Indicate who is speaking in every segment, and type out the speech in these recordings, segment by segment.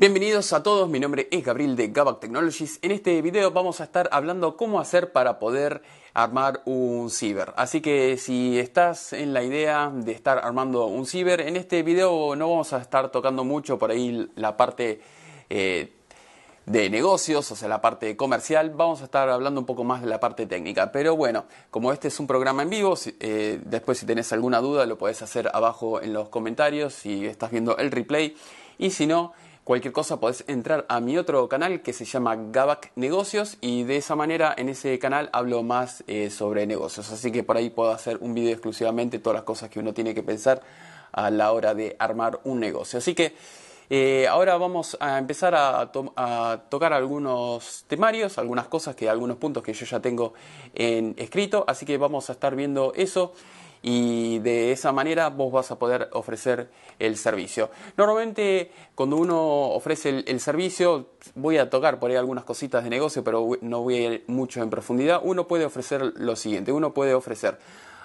Speaker 1: Bienvenidos a todos, mi nombre es Gabriel de Gabac Technologies. En este video vamos a estar hablando cómo hacer para poder armar un ciber. Así que si estás en la idea de estar armando un ciber, en este video no vamos a estar tocando mucho por ahí la parte eh, de negocios, o sea, la parte comercial, vamos a estar hablando un poco más de la parte técnica. Pero bueno, como este es un programa en vivo, eh, después si tenés alguna duda lo podés hacer abajo en los comentarios si estás viendo el replay. Y si no, cualquier cosa podés entrar a mi otro canal que se llama Gabac Negocios y de esa manera en ese canal hablo más eh, sobre negocios. Así que por ahí puedo hacer un video exclusivamente todas las cosas que uno tiene que pensar a la hora de armar un negocio. Así que eh, ahora vamos a empezar a, tocar algunos temarios, algunas cosas que algunos puntos que yo ya tengo en escrito. Así que vamos a estar viendo eso y de esa manera vos vas a poder ofrecer el servicio. Normalmente cuando uno ofrece el, servicio, voy a tocar por ahí algunas cositas de negocio, pero no voy a ir mucho en profundidad, uno puede ofrecer lo siguiente, uno puede ofrecer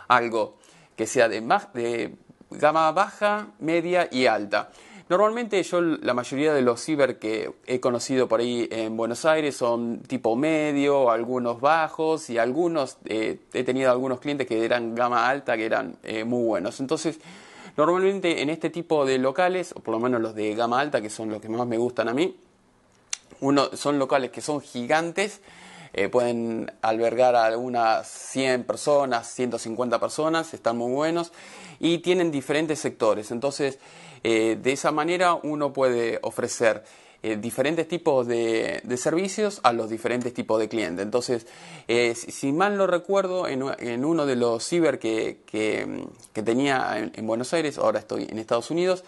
Speaker 1: algo que sea de, de gama baja, media y alta. Normalmente yo la mayoría de los ciber que he conocido por ahí en Buenos Aires son tipo medio, algunos bajos y algunos, eh, he tenido algunos clientes que eran gama alta, que eran eh, muy buenos. Entonces, normalmente en este tipo de locales, o por lo menos los de gama alta, que son los que más me gustan a mí, uno, son locales que son gigantes, eh, pueden albergar a algunas 100 personas, 150 personas, están muy buenos y tienen diferentes sectores. Entonces, eh, de esa manera uno puede ofrecer eh, diferentes tipos de, servicios a los diferentes tipos de clientes. Entonces, eh, si, mal no recuerdo, en, uno de los ciber que, tenía en, Buenos Aires, ahora estoy en Estados Unidos,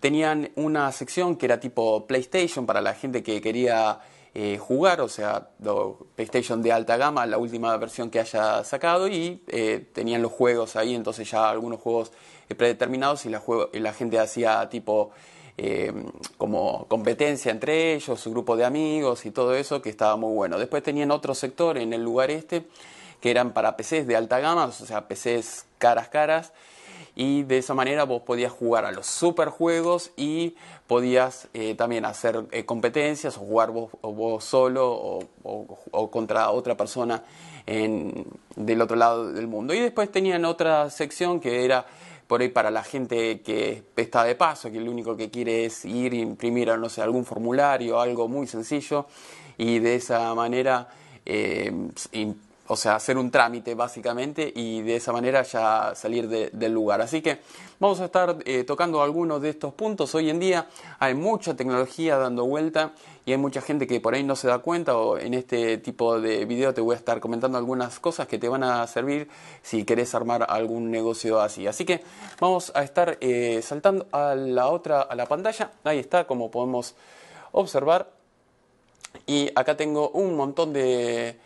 Speaker 1: tenían una sección que era tipo PlayStation para la gente que quería jugar, o sea, PlayStation de alta gama, la última versión que haya sacado, y tenían los juegos ahí, entonces ya algunos juegos predeterminados y la, gente hacía tipo eh, como competencia entre ellos, su grupo de amigos y todo eso, que estaba muy bueno. Después tenían otro sector en el lugar este, que eran para PCs de alta gama, o sea, PCs caras caras, y de esa manera vos podías jugar a los superjuegos y podías eh, también hacer eh, competencias o jugar vos, vos solo o, o, contra otra persona del otro lado del mundo. Y después tenían otra sección que era por ahí para la gente que está de paso, que lo único que quiere es ir e imprimir, no sé, algún formulario, algo muy sencillo, y de esa manera, eh, o sea, hacer un trámite básicamente, y de esa manera ya salir del lugar. Así que vamos a estar eh, tocando algunos de estos puntos. Hoy en día hay mucha tecnología dando vuelta y hay mucha gente que por ahí no se da cuenta o en este tipo de video te voy a estar comentando algunas cosas que te van a servir si querés armar algún negocio así. Así que vamos a estar eh, saltando a la otra, a la pantalla. Ahí está, como podemos observar. Y acá tengo un montón de,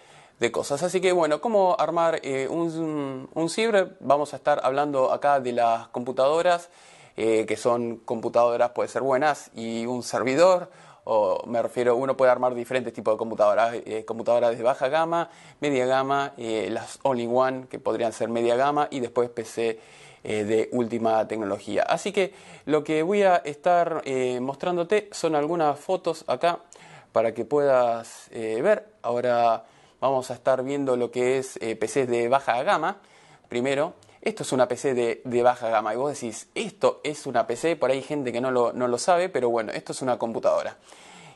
Speaker 1: cosas. Así que bueno, cómo armar eh, un, un ciber. Vamos a estar hablando acá de las computadoras, eh, que son computadoras, puede ser buenas, y un servidor o me refiero, uno puede armar diferentes tipos de computadoras, eh, computadoras de baja gama, media gama, las Only One que podrían ser media gama y después PC de última tecnología. Así que lo que voy a estar mostrándote son algunas fotos acá para que puedas ver. Ahora vamos a estar viendo lo que es PCs de baja gama primero esto es una PC de, baja gama. Y vos decís, esto es una PC, por ahí hay gente que no lo, no lo sabe, pero bueno, esto es una computadora.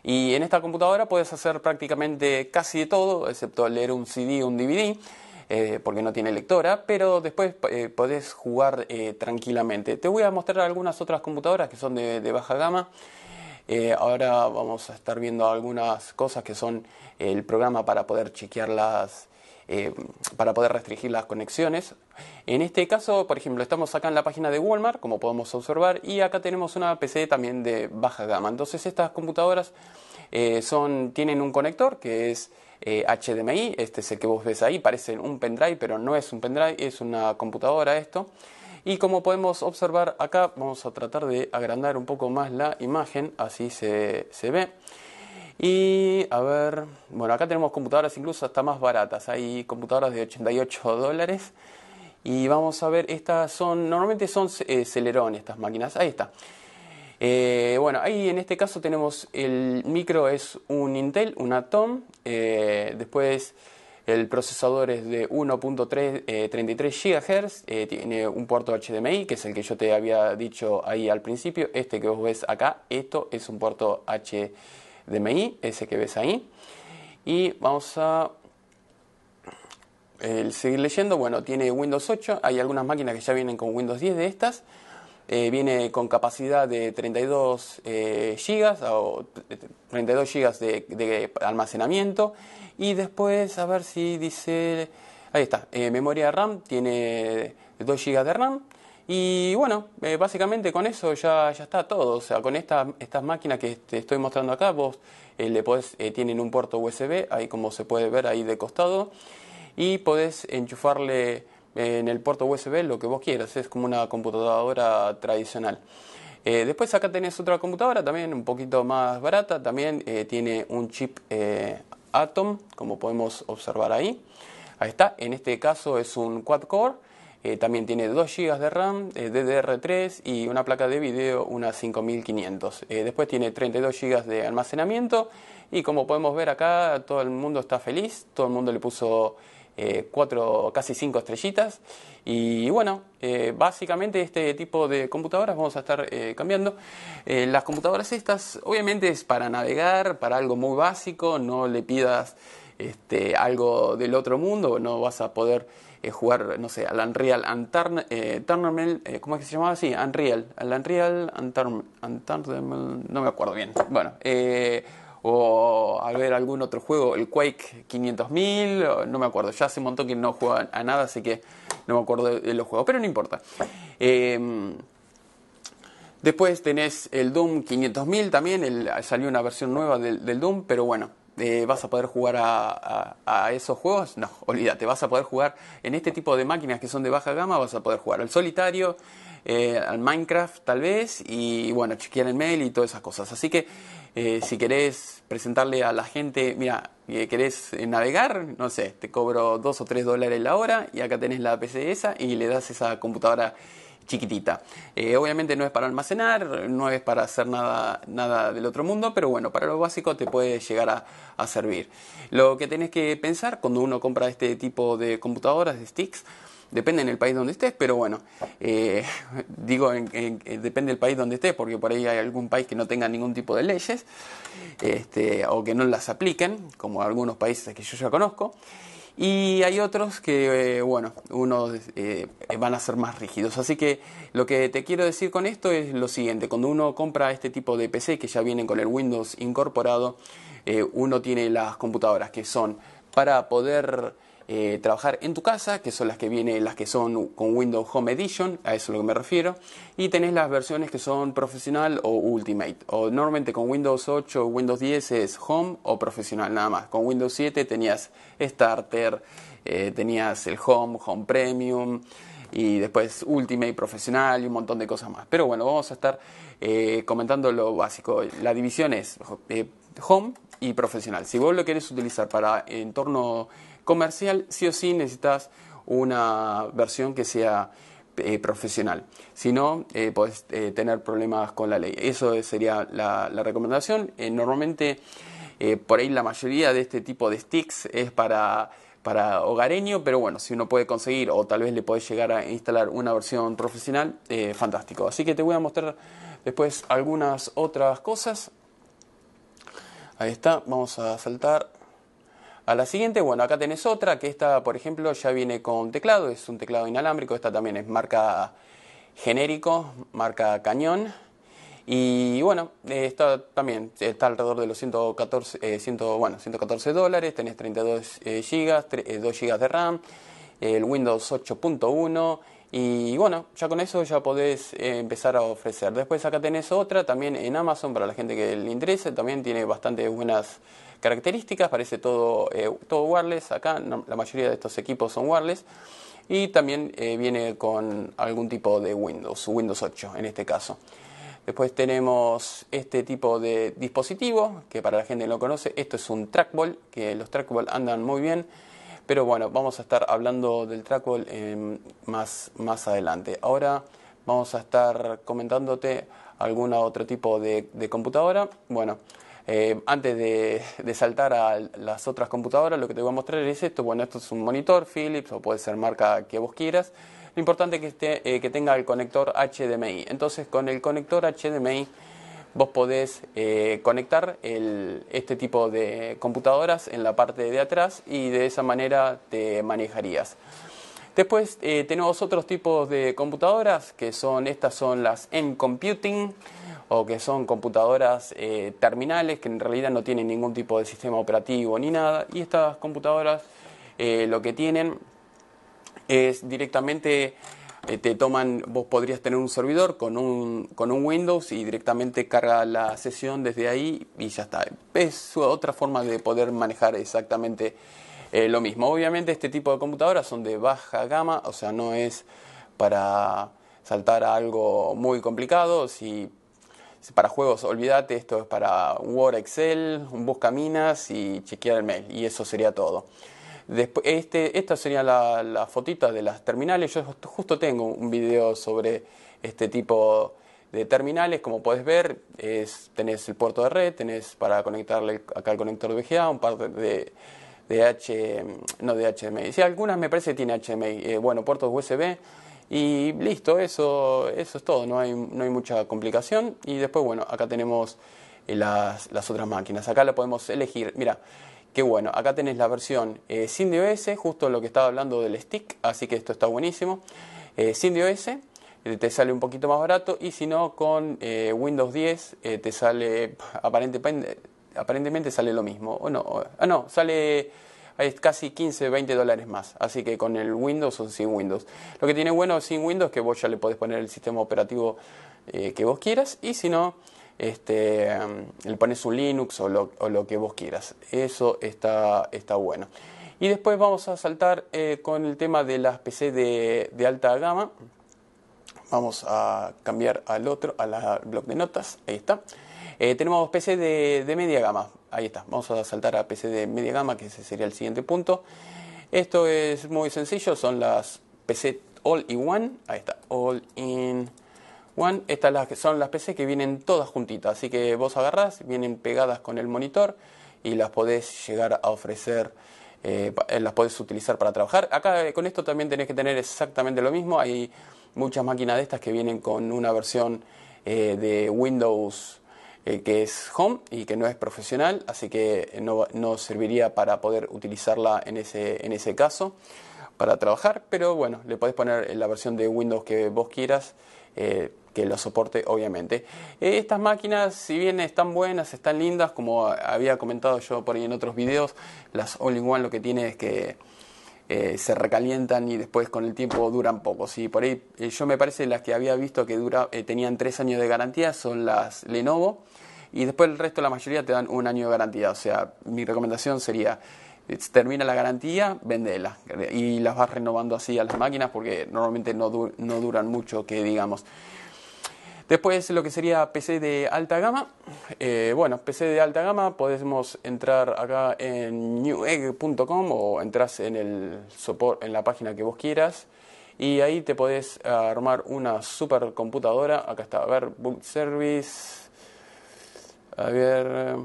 Speaker 1: Y en esta computadora puedes hacer prácticamente casi de todo, excepto leer un CD o un DVD. Eh, porque no tiene lectora, pero después eh, podés jugar eh, tranquilamente. Te voy a mostrar algunas otras computadoras que son de, de baja gama. Ahora vamos a estar viendo algunas cosas que son el programa para poder chequear las, eh, para poder restringir las conexiones. En este caso, por ejemplo, estamos acá en la página de Walmart, como podemos observar, y acá tenemos una PC también de baja gama. Entonces estas computadoras eh, son, tienen un conector que es HDMI, eh, este es el que vos ves ahí, parece un pendrive, pero no es un pendrive, es una computadora esto. Y como podemos observar acá, vamos a tratar de agrandar un poco más la imagen, así se, se ve. Y a ver, bueno, acá tenemos computadoras incluso hasta más baratas. Hay computadoras de 88 dólares. Y vamos a ver, estas son, normalmente son eh, estas máquinas. Ahí está. Eh, bueno, ahí en este caso tenemos el micro es un Intel, un Atom, eh, después el procesador es de 1.33 GHz, tiene un puerto HDMI, que es el que yo te había dicho ahí al principio, este que vos ves acá, esto es un puerto HDMI, ese que ves ahí. Y vamos a seguir leyendo, bueno, tiene Windows 8, hay algunas máquinas que ya vienen con Windows 10 de estas, eh, viene con capacidad de 32 eh, GB o 32 GB de, almacenamiento y después a ver si dice ahí está eh, memoria RAM tiene 2 GB de RAM y bueno básicamente con eso ya, ya está todo o sea con estas estas máquinas que te estoy mostrando acá vos le podés tienen un puerto USB ahí como se puede ver ahí de costado y podés enchufarle en el puerto USB lo que vos quieras, es como una computadora tradicional. Eh, después acá tenés otra computadora también un poquito más barata, también eh, tiene un chip eh, Atom, como podemos observar ahí. Ahí está, en este caso es un quad core, también tiene 2 GB de RAM, DDR3 y una placa de video, una 5500. después tiene 32 GB de almacenamiento y como podemos ver acá todo el mundo está feliz, todo el mundo le puso eh, cuatro, casi cinco estrellitas. Y bueno, eh, básicamente este tipo de computadoras vamos a estar eh, cambiando. las computadoras estas, obviamente es para navegar, para algo muy básico, no le pidas este, algo del otro mundo, no vas a poder jugar, no sé, al Unreal Tournament, ¿cómo es que se llamaba así? Unreal, al Unreal Tournament, no me acuerdo bien. Bueno, o a ver algún otro juego, el Quake 500.000, no me acuerdo, ya hace un montón que no juego a nada, así que no me acuerdo de, los juegos, pero no importa. Em, después tenés el Doom 500.000 también, salió una versión nueva del, Doom, pero bueno, eh, vas a poder jugar a, esos juegos, no, olvídate, vas a poder jugar en este tipo de máquinas que son de baja gama, vas a poder jugar al solitario, eh, al Minecraft tal vez, y bueno, chequear el mail y todas esas cosas. Así que eh, si querés presentarle a la gente, mira, querés navegar, no sé, te cobro 2 o 3 dólares la hora y acá tenés la PC esa y le das esa computadora chiquitita. Eh, obviamente no es para almacenar, no es para hacer nada, nada del otro mundo, pero bueno, para lo básico te puede llegar a, a servir. Lo que tenés que pensar cuando uno compra este tipo de computadoras, de sticks, depende en el país donde estés, pero bueno, eh, digo, depende del país donde estés, porque por ahí hay algún país que no tenga ningún tipo de leyes, este, o que no las apliquen, como algunos países que yo ya conozco, y hay otros que, eh, bueno, unos eh, van a ser más rígidos. Así que lo que te quiero decir con esto es lo siguiente, cuando uno compra este tipo de PC que ya vienen con el Windows incorporado, uno tiene las computadoras que son para poder eh, trabajar en tu casa, que son las que vienen, las que son con Windows Home Edition, a eso es lo que me refiero, y tenés las versiones que son profesional o ultimate, o normalmente con Windows 8 o Windows 10 es Home o profesional nada más, con Windows 7 tenías Starter, eh, tenías el Home, Home Premium, y después Ultimate Profesional y un montón de cosas más. Pero bueno, vamos a estar eh, comentando lo básico. La división es Home y Profesional. Si vos lo querés utilizar para entorno comercial, sí o sí necesitas una versión que sea eh, profesional. Si no, eh, puedes eh, tener problemas con la ley. Eso sería la, recomendación. normalmente, por ahí la mayoría de este tipo de sticks es para, para hogareño, pero bueno, si uno puede conseguir o tal vez le puedes llegar a instalar una versión profesional, fantástico. Así que te voy a mostrar después algunas otras cosas. Ahí está, vamos a saltar a la siguiente, bueno, acá tenés otra, que esta, por ejemplo, ya viene con teclado, es un teclado inalámbrico, esta también es marca genérico, marca cañón. Y bueno, esta también está alrededor de los 114, eh, bueno, 114 dólares, tenés 32 eh, GB, 2 GB de RAM, el Windows 8.1 y bueno, ya con eso ya podés eh, empezar a ofrecer. Después acá tenés otra también en Amazon para la gente que le interese, también tiene bastante buenas características, parece todo, eh, todo wireless, acá la mayoría de estos equipos son wireless y también eh, viene con algún tipo de Windows, Windows 8 en este caso. Después tenemos este tipo de dispositivo, que para la gente que no conoce, esto es un trackball, que los trackball andan muy bien, pero bueno, vamos a estar hablando del trackball más, más adelante. Ahora vamos a estar comentándote algún otro tipo de, computadora. Bueno, eh, antes de, saltar a las otras computadoras, lo que te voy a mostrar es esto. Bueno, esto es un monitor Philips o puede ser marca que vos quieras. Lo importante es que, esté, eh, que tenga el conector HDMI. Entonces, con el conector HDMI vos podés eh, conectar este tipo de computadoras en la parte de atrás y de esa manera te manejarías. Después eh, tenemos otros tipos de computadoras que son, estas son las N-Computing o que son computadoras eh, terminales que en realidad no tienen ningún tipo de sistema operativo ni nada y estas computadoras lo que tienen es directamente te toman, vos podrías tener un servidor con un, con un Windows y directamente carga la sesión desde ahí y ya está. Es otra forma de poder manejar exactamente eh, lo mismo. Obviamente este tipo de computadoras son de baja gama, o sea, no es para saltar a algo muy complicado. Si, para juegos, olvídate, esto es para Word, Excel, un buscaminas y chequear el mail y eso sería todo. Después, este, esta sería la, la fotita de las terminales. Yo justo tengo un video sobre este tipo de terminales. Como puedes ver, es, tenés el puerto de red, tenés para conectarle acá el conector de VGA, un par de, de H, no de HDMI. Sí, algunas me parece que tiene HDMI. Eh, bueno, puertos USB. Y listo, eso, eso es todo, no hay, no hay mucha complicación. Y después, bueno, acá tenemos eh, las, las otras máquinas. Acá la podemos elegir. Mira, que bueno, acá tenés la versión eh, sin DOS, justo lo que estaba hablando del stick, así que esto está buenísimo. Eh, sin DOS eh, te sale un poquito más barato y si no con eh, Windows 10 te sale aparentemente, aparentemente sale lo mismo. O no, ah, no, sale casi 15, 20 dólares más. Así que con el Windows o sin Windows. Lo que tiene bueno sin Windows es que vos ya le podés poner el sistema operativo que vos quieras y si no este, le pones un Linux o lo, que vos quieras. Eso está, está bueno. Y después vamos a saltar eh, con el tema de las PC de, alta gama. Vamos a cambiar al otro, a la blog de notas. Ahí está. Eh, tenemos PC de, de, media gama. Ahí está. Vamos a saltar a PC de media gama, que ese sería el siguiente punto. Esto es muy sencillo. Son las PC All in One. Ahí está. All in One, estas son las PC que vienen todas juntitas, así que vos agarrás, vienen pegadas con el monitor y las podés llegar a ofrecer, eh, las podés utilizar para trabajar. Acá con esto también tenés que tener exactamente lo mismo, hay muchas máquinas de estas que vienen con una versión eh, de Windows eh, que es Home y que no es profesional, así que no, no serviría para poder utilizarla en ese, en ese caso para trabajar, pero bueno, le podés poner la versión de Windows que vos quieras que lo soporte obviamente. Eh, estas máquinas, si bien están buenas, están lindas, como había comentado yo por ahí en otros videos, las All-in-One lo que tiene es que eh, se recalientan y después con el tiempo duran poco. ¿sí? Por ahí eh, yo me parece las que había visto que dura, tenían tres años de garantía son las Lenovo y después el resto la mayoría te dan un año de garantía. O sea, mi recomendación sería termina la garantía, vendela y las vas renovando así a las máquinas porque normalmente no, no duran mucho que digamos. Después lo que sería PC de alta gama. Eh, bueno, PC de alta gama podemos entrar acá en newegg.com o entras en el en la página que vos quieras y ahí te podés armar una supercomputadora. Acá está, a ver, boot service. A ver.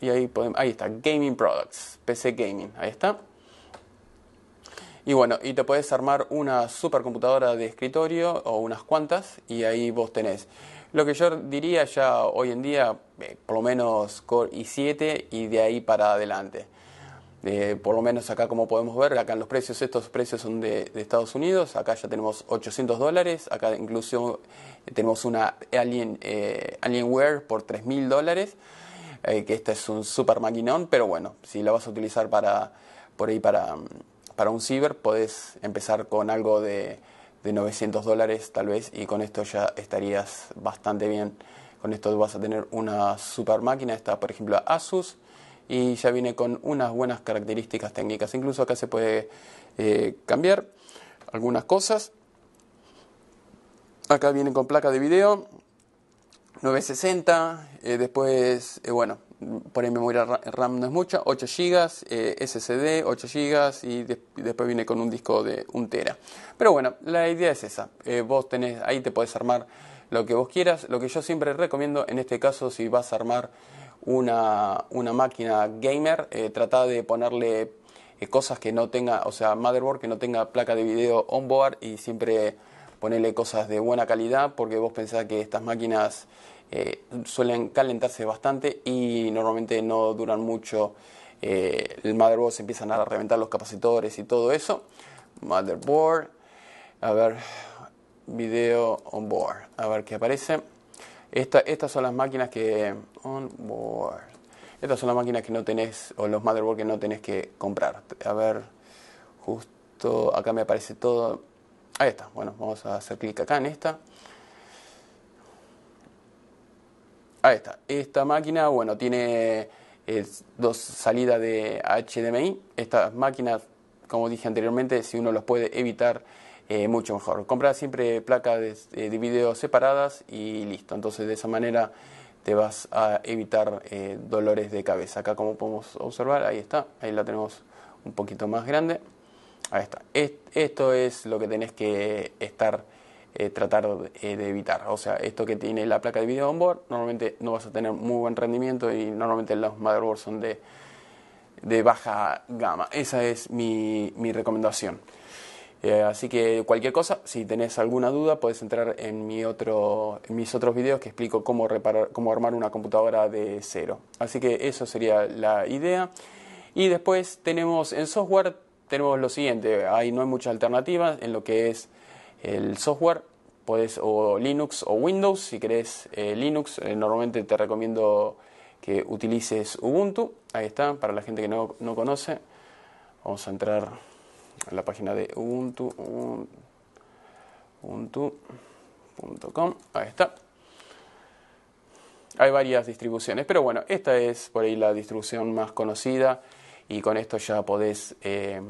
Speaker 1: Y ahí podemos, ahí está, Gaming Products, PC Gaming, ahí está. Y bueno, y te puedes armar una supercomputadora de escritorio o unas cuantas y ahí vos tenés. Lo que yo diría ya hoy en día, eh, por lo menos Core i7 y de ahí para adelante. Eh, por lo menos acá como podemos ver, acá en los precios, estos precios son de, Estados Unidos, acá ya tenemos 800 dólares, acá incluso eh, tenemos una Alien, Alienware por 3.000 dólares, que esta es un super maquinón, pero bueno, si la vas a utilizar para, por ahí para mm, para un ciber podés empezar con algo de, de 900 dólares tal vez y con esto ya estarías bastante bien. Con esto vas a tener una super máquina, esta por ejemplo Asus, y ya viene con unas buenas características técnicas. Incluso acá se puede eh, cambiar algunas cosas. Acá viene con placa de video 960, eh, después, eh, bueno, por ahí memoria RAM no es mucha, 8 GB, SSD, 8 GB y, después viene con un disco de 1 tera. Pero bueno, la idea es esa. Eh, vos tenés, ahí te podés armar lo que vos quieras. Lo que yo siempre recomiendo, en este caso, si vas a armar una, una máquina gamer, eh, trata de ponerle eh, cosas que no tenga, o sea, motherboard que no tenga placa de video onboard y siempre ponerle cosas de buena calidad porque vos pensás que estas máquinas eh, suelen calentarse bastante y normalmente no duran mucho. Eh, el motherboard se empiezan a reventar los capacitores y todo eso. Motherboard, a ver, video on board, a ver qué aparece. estas son las máquinas que on board. Estas son las máquinas que no tenés o los motherboard que no tenés que comprar. A ver, justo acá me aparece todo. Ahí está. Bueno, vamos a hacer clic acá en esta. Ahí está. Esta máquina, bueno, tiene eh, dos salidas de HDMI. Estas máquinas, como dije anteriormente, si uno los puede evitar, eh, mucho mejor. Comprar siempre placas de, de, video separadas y listo. Entonces, de esa manera te vas a evitar eh, dolores de cabeza. Acá, como podemos observar, ahí está. Ahí la tenemos un poquito más grande. Ahí está. Esto es lo que tenés que estar eh, tratar eh, de, evitar. O sea, esto que tiene la placa de video onboard, normalmente no vas a tener muy buen rendimiento y normalmente los motherboards son de, de baja gama. Esa es mi, mi recomendación. Eh, así que cualquier cosa, si tenés alguna duda, puedes entrar en, mi otro, en mis otros videos que explico cómo, reparar, cómo armar una computadora de cero. Así que eso sería la idea. Y después tenemos en software, tenemos lo siguiente, ahí no hay muchas alternativas en lo que es el software, puedes o Linux o Windows, si querés eh, Linux, eh, normalmente te recomiendo que utilices Ubuntu, ahí está, para la gente que no, no conoce, vamos a entrar a la página de Ubuntu, ubuntu.com, ahí está. Hay varias distribuciones, pero bueno, esta es por ahí la distribución más conocida y con esto ya podés eh,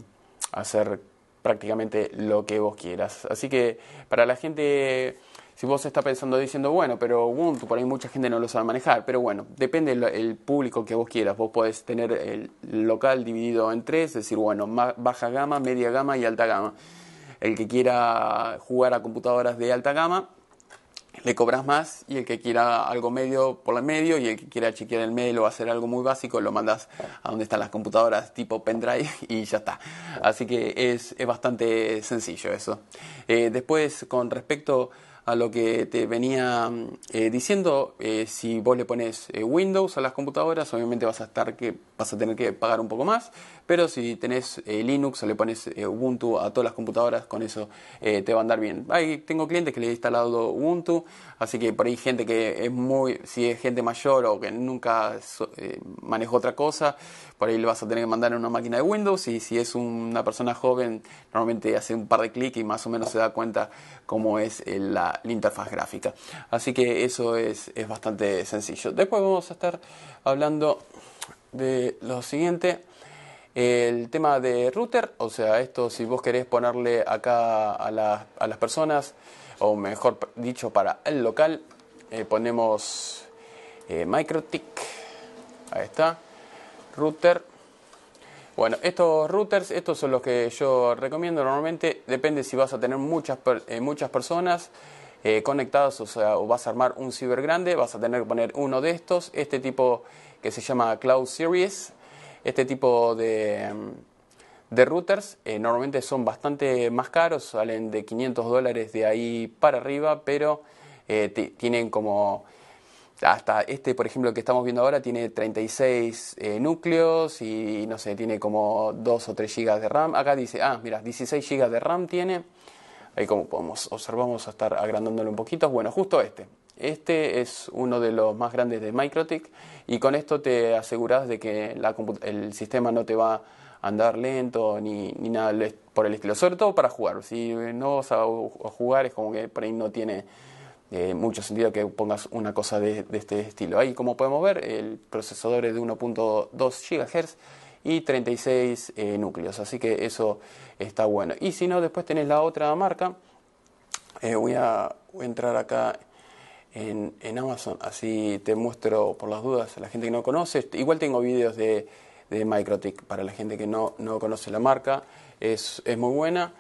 Speaker 1: hacer prácticamente lo que vos quieras. Así que para la gente, si vos estás pensando diciendo, bueno, pero Ubuntu, por ahí mucha gente no lo sabe manejar, pero bueno, depende del público que vos quieras. Vos podés tener el local dividido en tres, es decir, bueno, baja gama, media gama y alta gama. El que quiera jugar a computadoras de alta gama, le cobras más y el que quiera algo medio por el medio y el que quiera chequear el mail o hacer algo muy básico lo mandas a donde están las computadoras tipo pendrive y ya está. Así que es, es bastante sencillo eso. Eh, después con respecto a lo que te venía eh, diciendo, eh, si vos le pones Windows a las computadoras, obviamente vas a estar que vas a tener que pagar un poco más, pero si tenés Linux o le pones Ubuntu a todas las computadoras, con eso te va a andar bien. Ahí tengo clientes que le he instalado Ubuntu, así que por ahí gente que es muy, si es gente mayor o que nunca manejó otra cosa, por ahí le vas a tener que mandar una máquina de Windows y si es una persona joven, normalmente hace un par de clics y más o menos se da cuenta cómo es la la, interfaz gráfica. Así que eso es, es bastante sencillo. Después vamos a estar hablando de lo siguiente. El tema de router, o sea, esto si vos querés ponerle acá a, a las personas, o mejor dicho para el local, eh, ponemos eh, ahí está, router, bueno, estos routers, estos son los que yo recomiendo normalmente. Depende si vas a tener muchas, eh, muchas personas eh, conectadas, o sea, o vas a armar un ciber grande, vas a tener que poner uno de estos. Este tipo que se llama Cloud Series, este tipo de, de routers eh, normalmente son bastante más caros, salen de 500 dólares de ahí para arriba, pero tienen como hasta este, por ejemplo, que estamos viendo ahora, tiene 36 eh, núcleos y, no sé, tiene como 2 o 3 GB de RAM. Acá dice, ah, mira, 16 GB de RAM tiene. Ahí como podemos observar, vamos a estar agrandándolo un poquito. Bueno, justo este. Este es uno de los más grandes de Microtik y con esto te aseguras de que el sistema no te va a andar lento ni, ni nada por el estilo. Sobre todo para jugar. Si no vas a jugar es como que por ahí no tiene eh, mucho sentido que pongas una cosa de, este estilo. Ahí, como podemos ver, el procesador es de 1.2 GHz y 36 eh, núcleos, así que eso está bueno. Y si no, después tenés la otra marca. Eh, voy, a, entrar acá en, en, Amazon, así te muestro por las dudas a la gente que no conoce. Igual tengo vídeos de, de Microtik para la gente que no, no conoce la marca, es, es muy buena.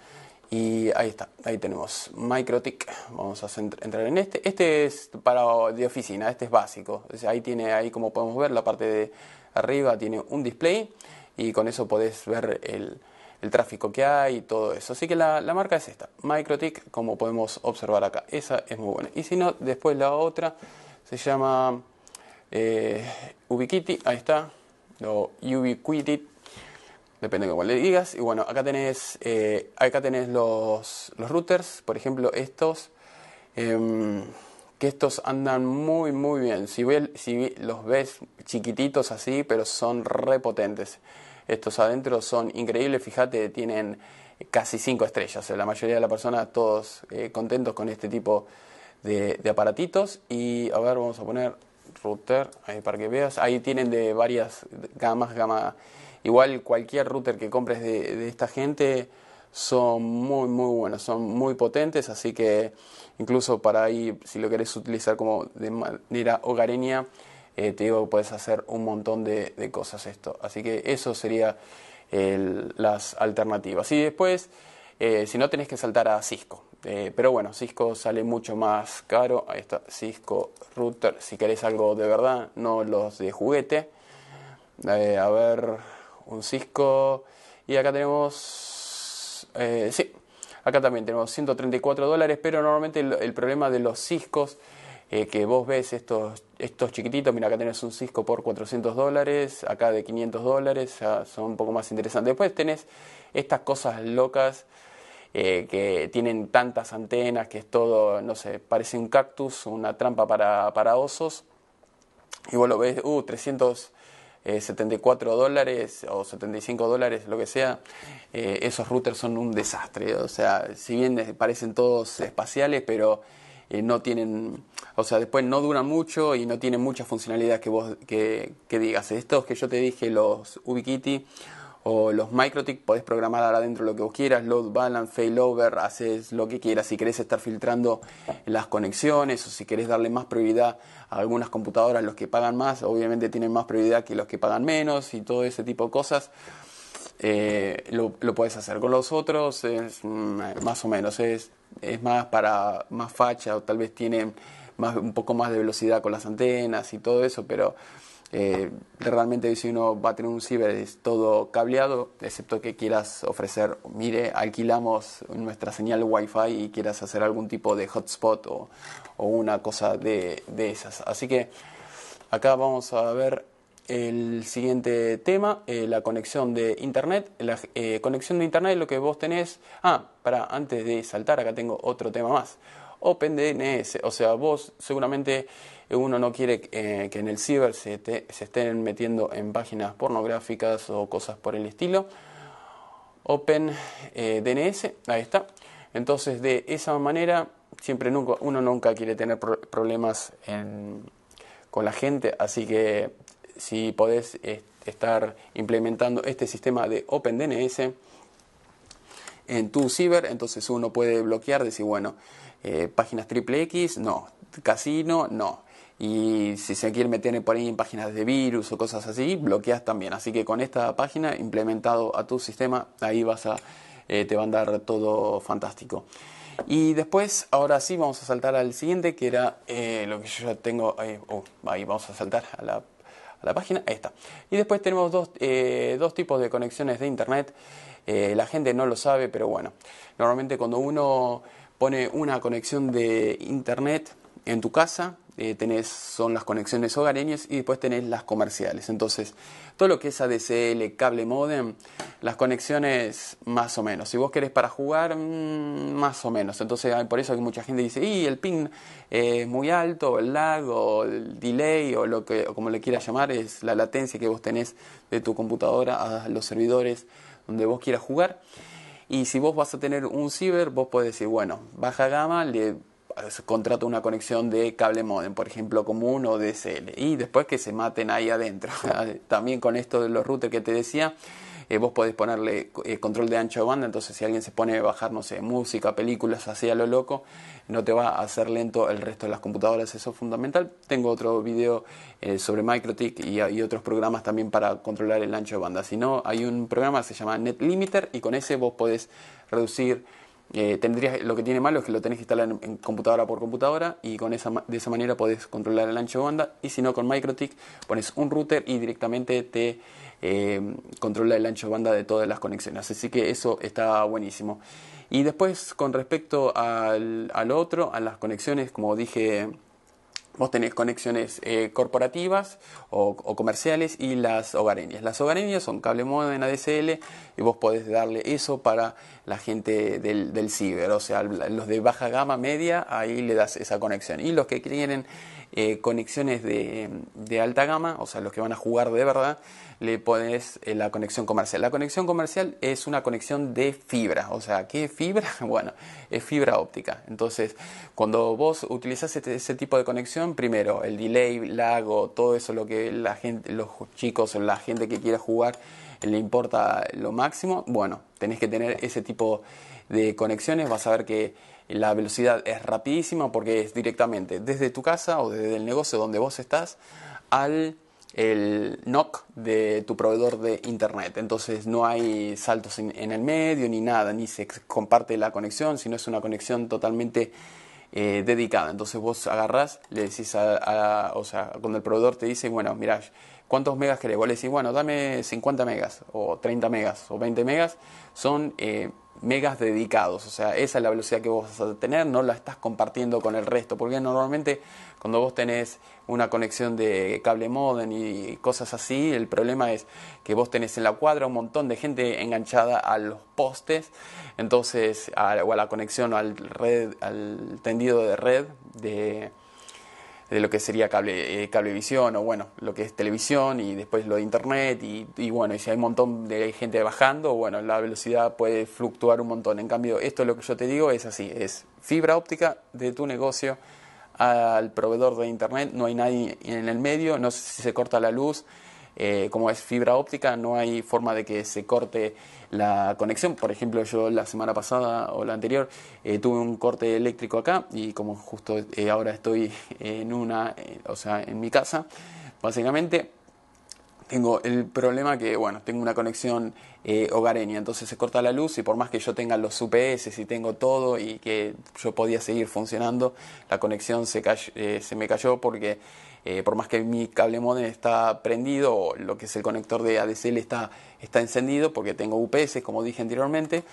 Speaker 1: Y ahí está, ahí tenemos Microtik. Vamos a entrar en este. Este es para de oficina, este es básico. ahí tiene, ahí como podemos ver, la parte de arriba tiene un display y con eso podés ver el, el tráfico que hay y todo eso. Así que la, la marca es esta, Microtik, como podemos observar acá. Esa es muy buena. Y si no, después la otra se llama eh, Ubiquiti, ahí está, o Ubiquiti depende de cuál le digas. Y bueno, acá tenés, eh, acá tenés los, los, routers, por ejemplo, estos, em, que estos andan muy, muy bien. Si, si los ves chiquititos así, pero son repotentes. Estos adentro son increíbles, fíjate, tienen casi 5 estrellas. La mayoría de las personas todos eh, contentos con este tipo de, aparatitos. Y a ver, vamos a poner router para que veas. Ahí tienen de varias gamas, gama Igual cualquier router que compres de, esta gente son muy muy buenos, son muy potentes, así que incluso para ahí, si lo querés utilizar como de manera hogareña, eh, te digo, puedes hacer un montón de, cosas esto. Así que eso sería las alternativas. Y después, eh, si no, tenés que saltar a Cisco. Eh, pero bueno, Cisco sale mucho más caro. Ahí está, Cisco Router. Si querés algo de verdad, no los de juguete. a ver, un Cisco. Y acá tenemos, sí, acá también tenemos 134 dólares, pero normalmente el, problema de los Ciscos, eh, que vos ves estos, estos chiquititos, mira, acá tenés un Cisco por 400 dólares, acá de 500 dólares, son un poco más interesantes. Después tenés estas cosas locas. Eh, que tienen tantas antenas, que es todo, no sé, parece un cactus, una trampa para, para osos. Y vos lo ves, uh, 300, 74 eh, dólares o 75 dólares, lo que sea, eh, esos routers son un desastre. O sea, si bien parecen todos espaciales, pero no tienen, o sea, después no duran mucho y no tienen mucha funcionalidad que vos que, digas. Estos que yo te dije, los Ubiquiti o los MikroTik, podés programar adentro lo que vos quieras, load balance, failover, haces lo que quieras. Si querés estar filtrando las conexiones o si querés darle más prioridad a algunas computadoras, los que pagan más, obviamente tienen más prioridad que los que pagan menos y todo ese tipo de cosas. Eh, lo, lo puedes hacer con los otros, es mm, más o menos, es, es más para más facha o tal vez tienen más, un poco más de velocidad con las antenas y todo eso, pero eh, realmente si uno va a tener un ciber es todo cableado, excepto que quieras ofrecer, mire, alquilamos nuestra señal Wi-Fi y quieras hacer algún tipo de hotspot o, una cosa de, esas. Así que acá vamos a ver el siguiente tema, eh, la conexión de internet. La eh, conexión de internet lo que vos tenés. Ah, para antes de saltar, acá tengo otro tema más. OpenDNS, o sea, vos seguramente uno no quiere eh, que en el ciber se, se, estén metiendo en páginas pornográficas o cosas por el estilo. OpenDNS, eh, ahí está. Entonces, de esa manera, siempre nunca, uno nunca quiere tener problemas con la gente, así que si podés estar implementando este sistema de OpenDNS en tu ciber, entonces uno puede bloquear, decir, bueno, eh, páginas triple X, no, casino, no, y si se quiere meter por ahí en páginas de virus o cosas así, bloqueas también. Así que con esta página implementado a tu sistema, ahí vas a, eh, te va a andar todo fantástico. Y después, ahora sí, vamos a saltar al siguiente, que era eh, lo que yo ya tengo. Oh, ahí vamos a saltar a la, a la, página. Ahí está. Y después tenemos dos, eh, dos tipos de conexiones de internet. la gente no lo sabe, pero bueno, normalmente cuando uno pone una conexión de internet en tu casa, eh, tenés, son las conexiones hogareñas y después tenés las comerciales. Entonces, todo lo que es ADSL, cable modem, las conexiones más o menos. Si vos querés para jugar, mm, más o menos. Entonces, por eso que mucha gente dice, y el ping es muy alto, el lag, o el delay, o lo que, como le quieras llamar, es la latencia que vos tenés de tu computadora a los servidores donde vos quieras jugar. Y si vos vas a tener un ciber, vos podés decir, bueno, baja gama, le contrato una conexión de cable modem, por ejemplo, común o DSL, y después que se maten ahí adentro. También con esto de los routers que te decía, eh, vos podés ponerle eh, control de ancho de banda, entonces si alguien se pone a bajar, no sé, música, películas así a lo loco, no te va a hacer lento el resto de las computadoras, eso es fundamental. Tengo otro video eh, sobre MikroTik y, y, otros programas también para controlar el ancho de banda. Si no, hay un programa que se llama NetLimiter y con ese vos podés reducir eh, tendrías, lo que tiene malo es que lo tenés que instalar en, computadora por computadora y con esa, de esa manera podés controlar el ancho de banda. Y si no, con MikroTik pones un router y directamente te eh, controla el ancho de banda de todas las conexiones. Así que eso está buenísimo. Y después, con respecto al, al otro, a las conexiones, como dije Vos tenés conexiones eh, corporativas o, comerciales y las hogareñas. Las hogareñas son cable modem ADSL y vos podés darle eso para la gente del, del ciber, o sea, los de baja gama media, ahí le das esa conexión. Y los que quieren eh, conexiones de, alta gama, o sea, los que van a jugar de verdad, le pones eh, la conexión comercial. La conexión comercial es una conexión de fibra, o sea, ¿qué fibra? Bueno, es fibra óptica. Entonces, cuando vos utilizas este, ese tipo de conexión, primero el delay, lago, todo eso, lo que la gente, los chicos o la gente que quiera jugar le importa lo máximo, bueno, tenés que tener ese tipo de conexiones, vas a ver que la velocidad es rapidísima porque es directamente desde tu casa o desde el negocio donde vos estás al el NOC de tu proveedor de internet. Entonces no hay saltos en, el medio ni nada, ni se comparte la conexión, sino es una conexión totalmente eh, dedicada. Entonces vos agarrás, le decís a, o sea, cuando el proveedor te dice, bueno, mira, ¿cuántos megas querés? Vos le decís, bueno, dame 50 megas, o 30 megas, o 20 megas, son eh, megas dedicados, o sea, esa es la velocidad que vos vas a tener, no la estás compartiendo con el resto, porque normalmente cuando vos tenés una conexión de cable modem y cosas así, el problema es que vos tenés en la cuadra un montón de gente enganchada a los postes, entonces, o a la conexión al red, al tendido de red de de lo que sería cable, eh, cablevisión o bueno, lo que es televisión y después lo de internet y, y, bueno, y si hay un montón de gente bajando, bueno, la velocidad puede fluctuar un montón. En cambio, esto lo que yo te digo es así, es fibra óptica de tu negocio al proveedor de internet, no hay nadie en el medio, no sé si se corta la luz, eh, como es fibra óptica, no hay forma de que se corte la conexión. Por ejemplo, yo la semana pasada o la anterior eh, tuve un corte eléctrico acá y como justo eh, ahora estoy en una, o sea, en mi casa, básicamente tengo el problema que, bueno, tengo una conexión hogareña, entonces se corta la luz y por más que yo tenga los UPS y tengo todo y que yo podía seguir funcionando, la conexión se, se me cayó porque eh, por más que mi cable modem está prendido lo que es el conector de ADSL está, está encendido porque tengo UPS, como dije anteriormente,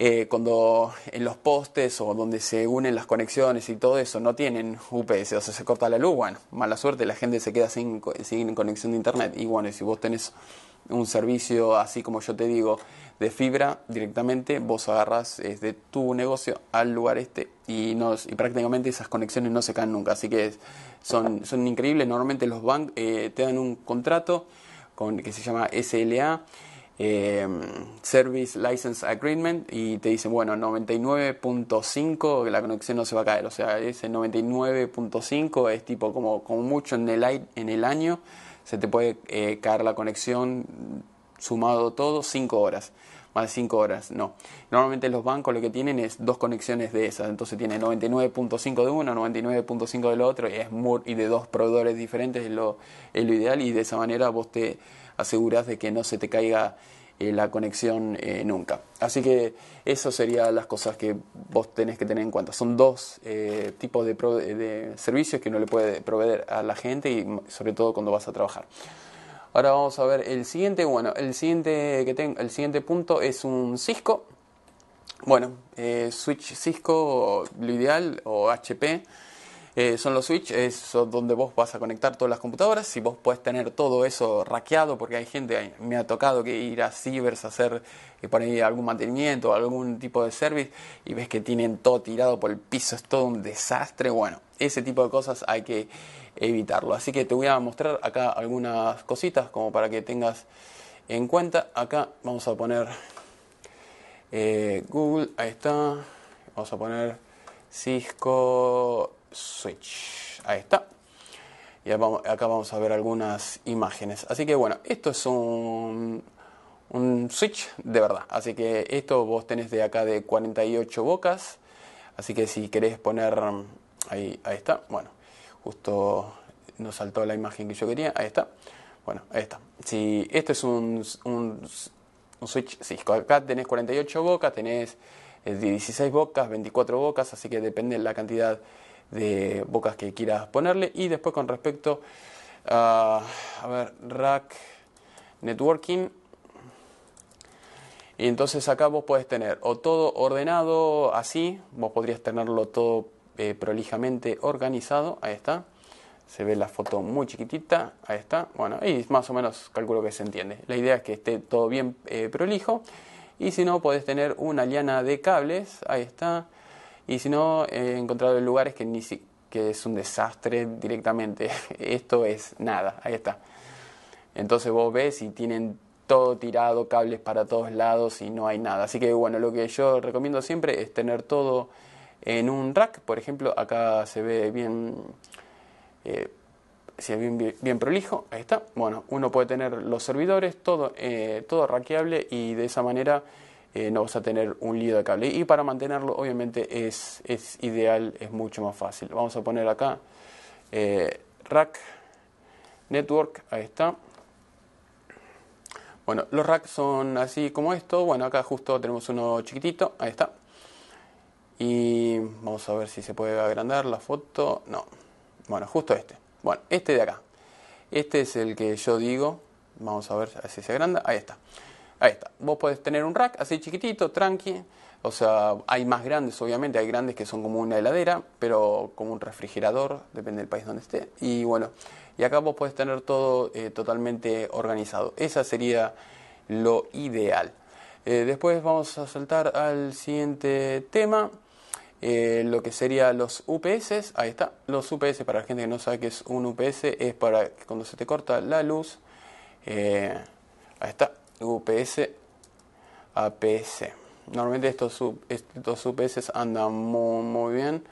Speaker 1: eh, cuando en los postes o donde se unen las conexiones y todo eso no tienen UPS, o sea, se corta la luz, bueno, mala suerte, la gente se queda sin, sin conexión de internet. Y bueno, si vos tenés un servicio así como yo te digo, de fibra directamente, vos agarras de tu negocio al lugar este y, no, y prácticamente esas conexiones no se caen nunca. Así que son, son increíbles. Normalmente los bancos eh, te dan un contrato con, que se llama SLA. Eh, Service License Agreement y te dicen, bueno, 99.5 que la conexión no se va a caer, o sea, ese 99.5 es tipo como, como mucho en el, en el año se te puede eh, caer la conexión sumado todo 5 horas más de 5 horas, no. Normalmente los bancos lo que tienen es dos conexiones de esas, entonces tiene 99.5 de uno, 99.5 del otro, y, es y de dos proveedores diferentes es lo, es lo ideal, y de esa manera vos te aseguras de que no se te caiga eh, la conexión eh, nunca. Así que eso serían las cosas que vos tenés que tener en cuenta. Son dos eh, tipos de, de servicios que uno le puede proveer a la gente y sobre todo cuando vas a trabajar. Ahora vamos a ver el siguiente. Bueno, el siguiente, que tengo, el siguiente punto es un Cisco. Bueno, eh, Switch Cisco, lo ideal, o HP. Eh, son los switch, es donde vos vas a conectar todas las computadoras. Si vos puedes tener todo eso raqueado, porque hay gente, me ha tocado que ir a Cibers a hacer eh, por ahí algún mantenimiento, algún tipo de service, y ves que tienen todo tirado por el piso, es todo un desastre. Bueno, ese tipo de cosas hay que evitarlo. Así que te voy a mostrar acá algunas cositas como para que tengas en cuenta. Acá vamos a poner eh, Google, ahí está. Vamos a poner Cisco Switch, ahí está. Y acá vamos a ver algunas imágenes. Así que bueno, esto es un, un switch de verdad. Así que esto vos tenés de acá de 48 bocas. Así que si querés poner, ahí, ahí está, bueno, justo nos saltó la imagen que yo quería, ahí está. Bueno, ahí está. Si este es un, un, switch, si acá tenés 48 bocas, tenés 16 eh, bocas, 24 bocas, así que depende de la cantidad de bocas que quieras ponerle. Y después con respecto a, a ver, rack networking, y entonces acá vos podés tener o todo ordenado así, vos podrías tenerlo todo eh, prolijamente organizado, ahí está. Se ve la foto muy chiquitita, ahí está. Bueno, y más o menos calculo que se entiende. La idea es que esté todo bien eh, prolijo. Y si no, podés tener una liana de cables, ahí está. Y si no, he encontrado lugares que, ni que es un desastre directamente. Esto es nada, ahí está. Entonces vos ves y tienen todo tirado, cables para todos lados y no hay nada. Así que bueno, lo que yo recomiendo siempre es tener todo en un rack. Por ejemplo, acá se ve bien, eh, bien, bien, prolijo. Ahí está. Bueno, uno puede tener los servidores, todo, eh, todo rackeable y de esa manera eh, no vas a tener un lío de cable. Y para mantenerlo, obviamente, es, es ideal, es mucho más fácil. Vamos a poner acá rack network. Ahí está. Bueno, los racks son así como esto. Bueno, acá justo tenemos uno chiquitito. Ahí está. Y vamos a ver si se puede agrandar la foto. No. Bueno, justo este. Bueno, este de acá. Este es el que yo digo. Vamos a ver si se agranda. Ahí está. Ahí está. Vos podés tener un rack así chiquitito, tranqui. O sea, hay más grandes, obviamente. Hay grandes que son como una heladera, pero como un refrigerador, depende del país donde esté. Y bueno, y acá vos podés tener todo eh, totalmente organizado. Esa sería lo ideal. Eh, después vamos a saltar al siguiente tema, eh, lo que sería los UPS. Ahí está, los UPS, para la gente que no sabe qué es un UPS, es para cuando se te corta la luz, ahí está, UPS, APS. Normalmente estos, estos UPS andan muy, muy bien.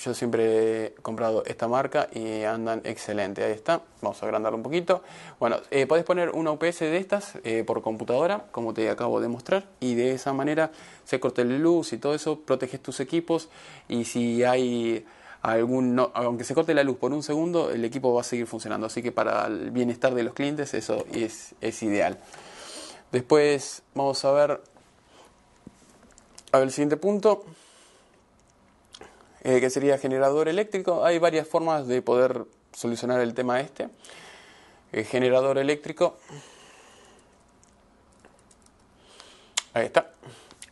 Speaker 1: Yo siempre he comprado esta marca y andan excelente. Ahí está. Vamos a agrandarlo un poquito. Bueno, eh, podés poner una UPS de estas eh, por computadora, como te acabo de mostrar, y de esa manera se corta la luz y todo eso, proteges tus equipos y si hay algún, aunque se corte la luz por un segundo, el equipo va a seguir funcionando. Así que para el bienestar de los clientes eso es, es ideal. Después vamos a ver, a ver el siguiente punto. Eh, que sería generador eléctrico. Hay varias formas de poder solucionar el tema este. El generador eléctrico. Ahí está.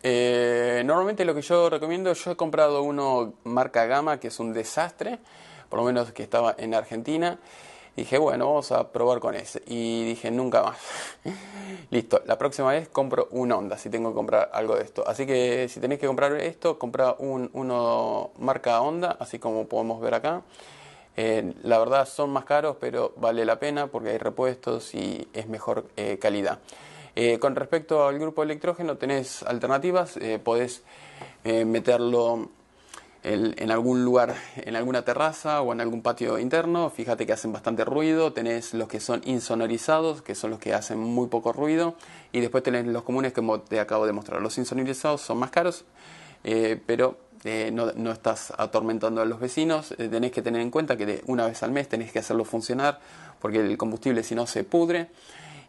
Speaker 1: Eh, normalmente lo que yo recomiendo, yo he comprado uno marca Gama, que es un desastre, por lo menos que estaba en Argentina dije, bueno, vamos a probar con ese. Y dije, nunca más. Listo, la próxima vez compro un Honda si tengo que comprar algo de esto. Así que si tenéis que comprar esto, compra un, uno marca Honda, así como podemos ver acá. Eh, la verdad son más caros, pero vale la pena porque hay repuestos y es mejor eh, calidad. Eh, con respecto al grupo electrógeno, tenés alternativas, podés meterlo en algún lugar, en alguna terraza o en algún patio interno. Fíjate que hacen bastante ruido. Tenés los que son insonorizados, que son los que hacen muy poco ruido. Y después tenés los comunes que te acabo de mostrar. Los insonorizados son más caros, eh, pero eh, no, no, estás atormentando a los vecinos. Eh, tenés que tener en cuenta que una vez al mes tenés que hacerlo funcionar, porque el combustible si no se pudre.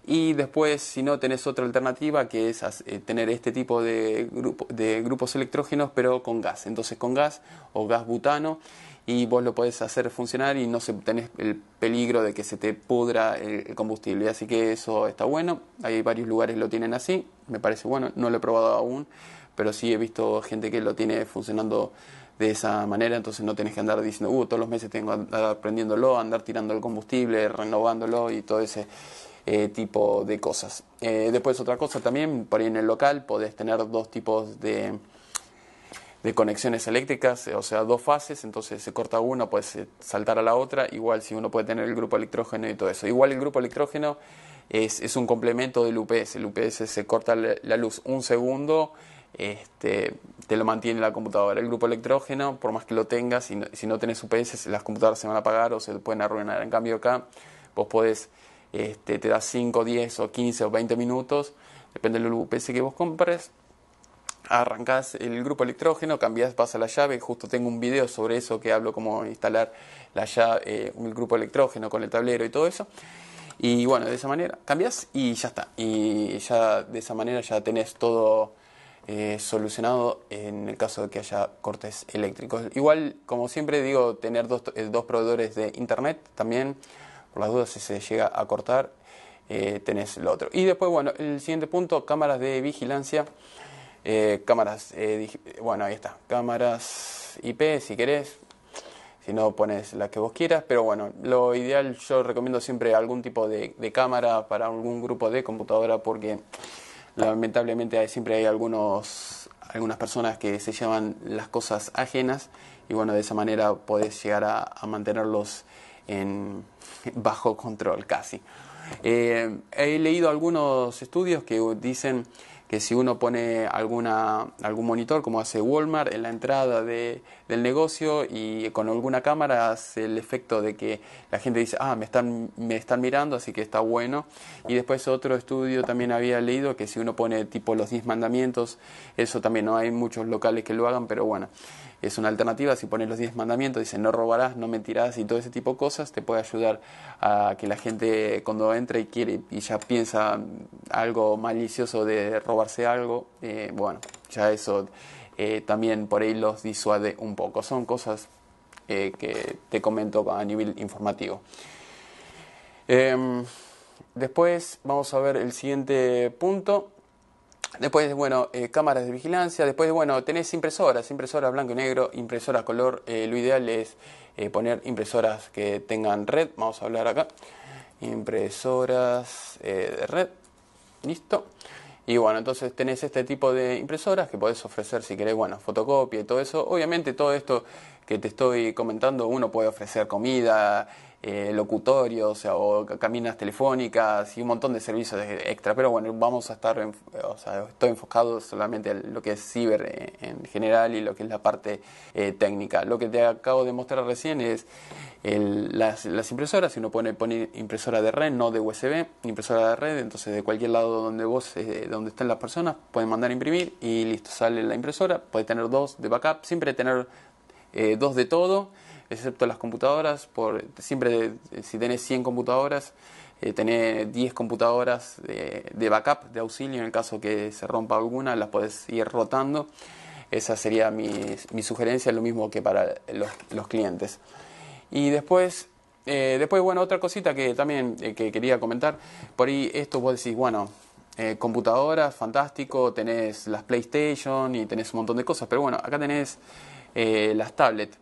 Speaker 1: Y después, si no, tenés otra alternativa que es eh, tener este tipo de, de grupos electrógenos, pero con gas. Entonces, con gas o gas butano, y vos lo podés hacer funcionar y no se, tenés el peligro de que se te pudra el, combustible. Así que eso está bueno. Hay varios lugares que lo tienen así. Me parece bueno. No lo he probado aún, pero sí he visto gente que lo tiene funcionando de esa manera, entonces no tenés que andar diciendo, uh, todos los meses tengo que andar prendiéndolo, andar tirando el combustible, renovándolo y todo ese eh, tipo de cosas. Eh, después otra cosa también, por ahí en el local podés tener dos tipos de, de conexiones eléctricas, o sea, dos fases, entonces se corta una, puedes saltar a la otra, igual si uno puede tener el grupo electrógeno y todo eso. Igual el grupo electrógeno es, es un complemento del UPS, el UPS se corta la luz un segundo, este, te lo mantiene la computadora. El grupo electrógeno, por más que lo tengas, si no, si no tenés UPS, las computadoras se van a apagar o se pueden arruinar. En cambio acá, vos podés este, te da 5, 10 o 15 o 20 minutos, depende del UPS que vos compres. Arrancás el grupo electrógeno, cambias, vas a la llave, justo tengo un video sobre eso que hablo cómo instalar la llave, eh, el grupo electrógeno con el tablero y todo eso. Y bueno, de esa manera cambias y ya está. Y ya de esa manera ya tenés todo eh, solucionado en el caso de que haya cortes eléctricos. Igual, como siempre digo, tener dos, eh, dos proveedores de internet también, por las dudas si se llega a cortar, eh, tenés lo otro. Y después, bueno, el siguiente punto, cámaras de vigilancia. cámaras, bueno, ahí está, cámaras IP si querés, si no pones la que vos quieras, pero bueno, lo ideal yo recomiendo siempre algún tipo de, cámara para algún grupo de computadora porque lamentablemente hay, siempre hay algunos, algunas personas que se llevan las cosas ajenas y bueno, de esa manera podés llegar a, mantenerlos en, bajo control casi. Eh, he leído algunos estudios que dicen que si uno pone alguna, algún monitor, como hace Walmart, en la entrada de, del negocio y con alguna cámara hace el efecto de que la gente dice, ah, me están, me están mirando, así que está bueno. Y después otro estudio también había leído que si uno pone tipo los 10 mandamientos, eso también no hay muchos locales que lo hagan, pero bueno, es una alternativa. Si pones los 10 mandamientos, dice no robarás, no mentirás y todo ese tipo de cosas, te puede ayudar a que la gente cuando entre y quiere y ya piensa algo malicioso de robarse algo, eh, bueno, ya eso eh, también por ahí los disuade un poco. Son cosas eh, que te comento a nivel informativo. Em, después vamos a ver el siguiente punto Después, bueno, eh, cámaras de vigilancia. Después, bueno, tenés impresoras, impresoras blanco y negro, impresoras color. Eh, lo ideal es eh, poner impresoras que tengan red. Vamos a hablar acá. Impresoras de red. Listo. Y bueno, entonces tenés este tipo de impresoras que podés ofrecer si querés, bueno, fotocopia y todo eso. Obviamente todo esto que te estoy comentando, uno puede ofrecer comida, eh, locutorios o caminas telefónicas y un montón de servicios extra. Pero bueno, vamos a estar, sea, estoy enfocado solamente en lo que es ciber en general y lo que es la parte eh, técnica. Lo que te acabo de mostrar recién es las, impresoras, si uno pone, pone impresora de red, no de USB, impresora de red, entonces de cualquier lado donde vos, eh, donde estén las personas, pueden mandar a imprimir y listo, sale la impresora, puede tener dos de backup, siempre tener dos de todo excepto las computadoras, por, siempre si tenés 100 computadoras, eh, tenés 10 computadoras de, backup, de auxilio, en el caso que se rompa alguna, las podés ir rotando. Esa sería mi, sugerencia, lo mismo que para los, los clientes. Y después, eh, después, bueno, otra cosita que también eh, que quería comentar, por ahí esto vos decís, bueno, eh, computadoras, fantástico, tenés las PlayStation y tenés un montón de cosas, pero bueno, acá tenés las tablets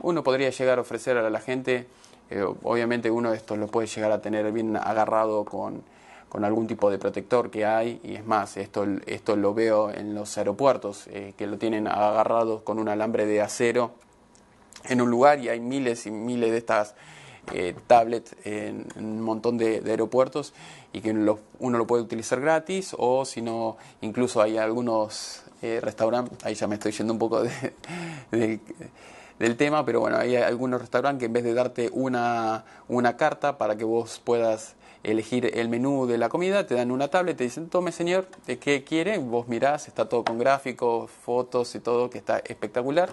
Speaker 1: uno podría llegar a ofrecer a la gente, eh, obviamente uno de estos lo puede llegar a tener bien agarrado con, algún tipo de protector que hay, y es más, esto, esto lo veo en los aeropuertos, eh, que lo tienen agarrado con un alambre de acero en un lugar y hay miles y miles de estas eh, tablets en, un montón de, aeropuertos y que uno lo puede utilizar gratis o si no, incluso hay algunos restaurantes, ahí ya me estoy yendo un poco de del tema, pero bueno, hay algunos restaurantes que en vez de darte una, una carta para que vos puedas elegir el menú de la comida, te dan una tablet, te dicen, tome señor, ¿de qué quiere? Vos mirás, está todo con gráficos, fotos y todo, que está espectacular.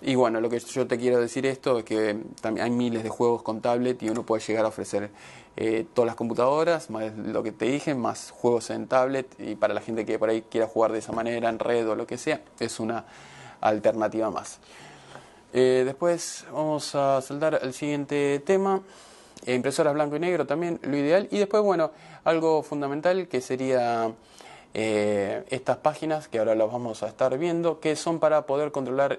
Speaker 1: Y bueno, lo que yo te quiero decir esto es que también hay miles de juegos con tablet y uno puede llegar a ofrecer eh, todas las computadoras, más lo que te dije, más juegos en tablet y para la gente que por ahí quiera jugar de esa manera, en red o lo que sea, es una alternativa más. Eh, después vamos a saltar al siguiente tema. Eh, impresoras blanco y negro también, lo ideal. Y después, bueno, algo fundamental que sería eh, estas páginas que ahora las vamos a estar viendo, que son para poder controlar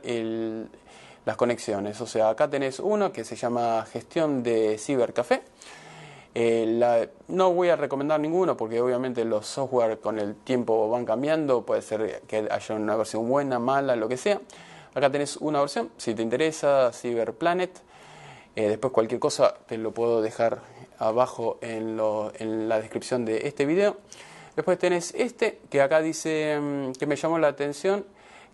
Speaker 1: las conexiones. O sea, acá tenés uno que se llama gestión de cibercafé. no voy a recomendar ninguno porque obviamente los software con el tiempo van cambiando, puede ser que haya una versión buena, mala, lo que sea. Acá tenés una versión, si te interesa, CyberPlanet. Eh, después cualquier cosa te lo puedo dejar abajo en, la descripción de este video. Después tenés este, que acá dice mm, que me llamó la atención,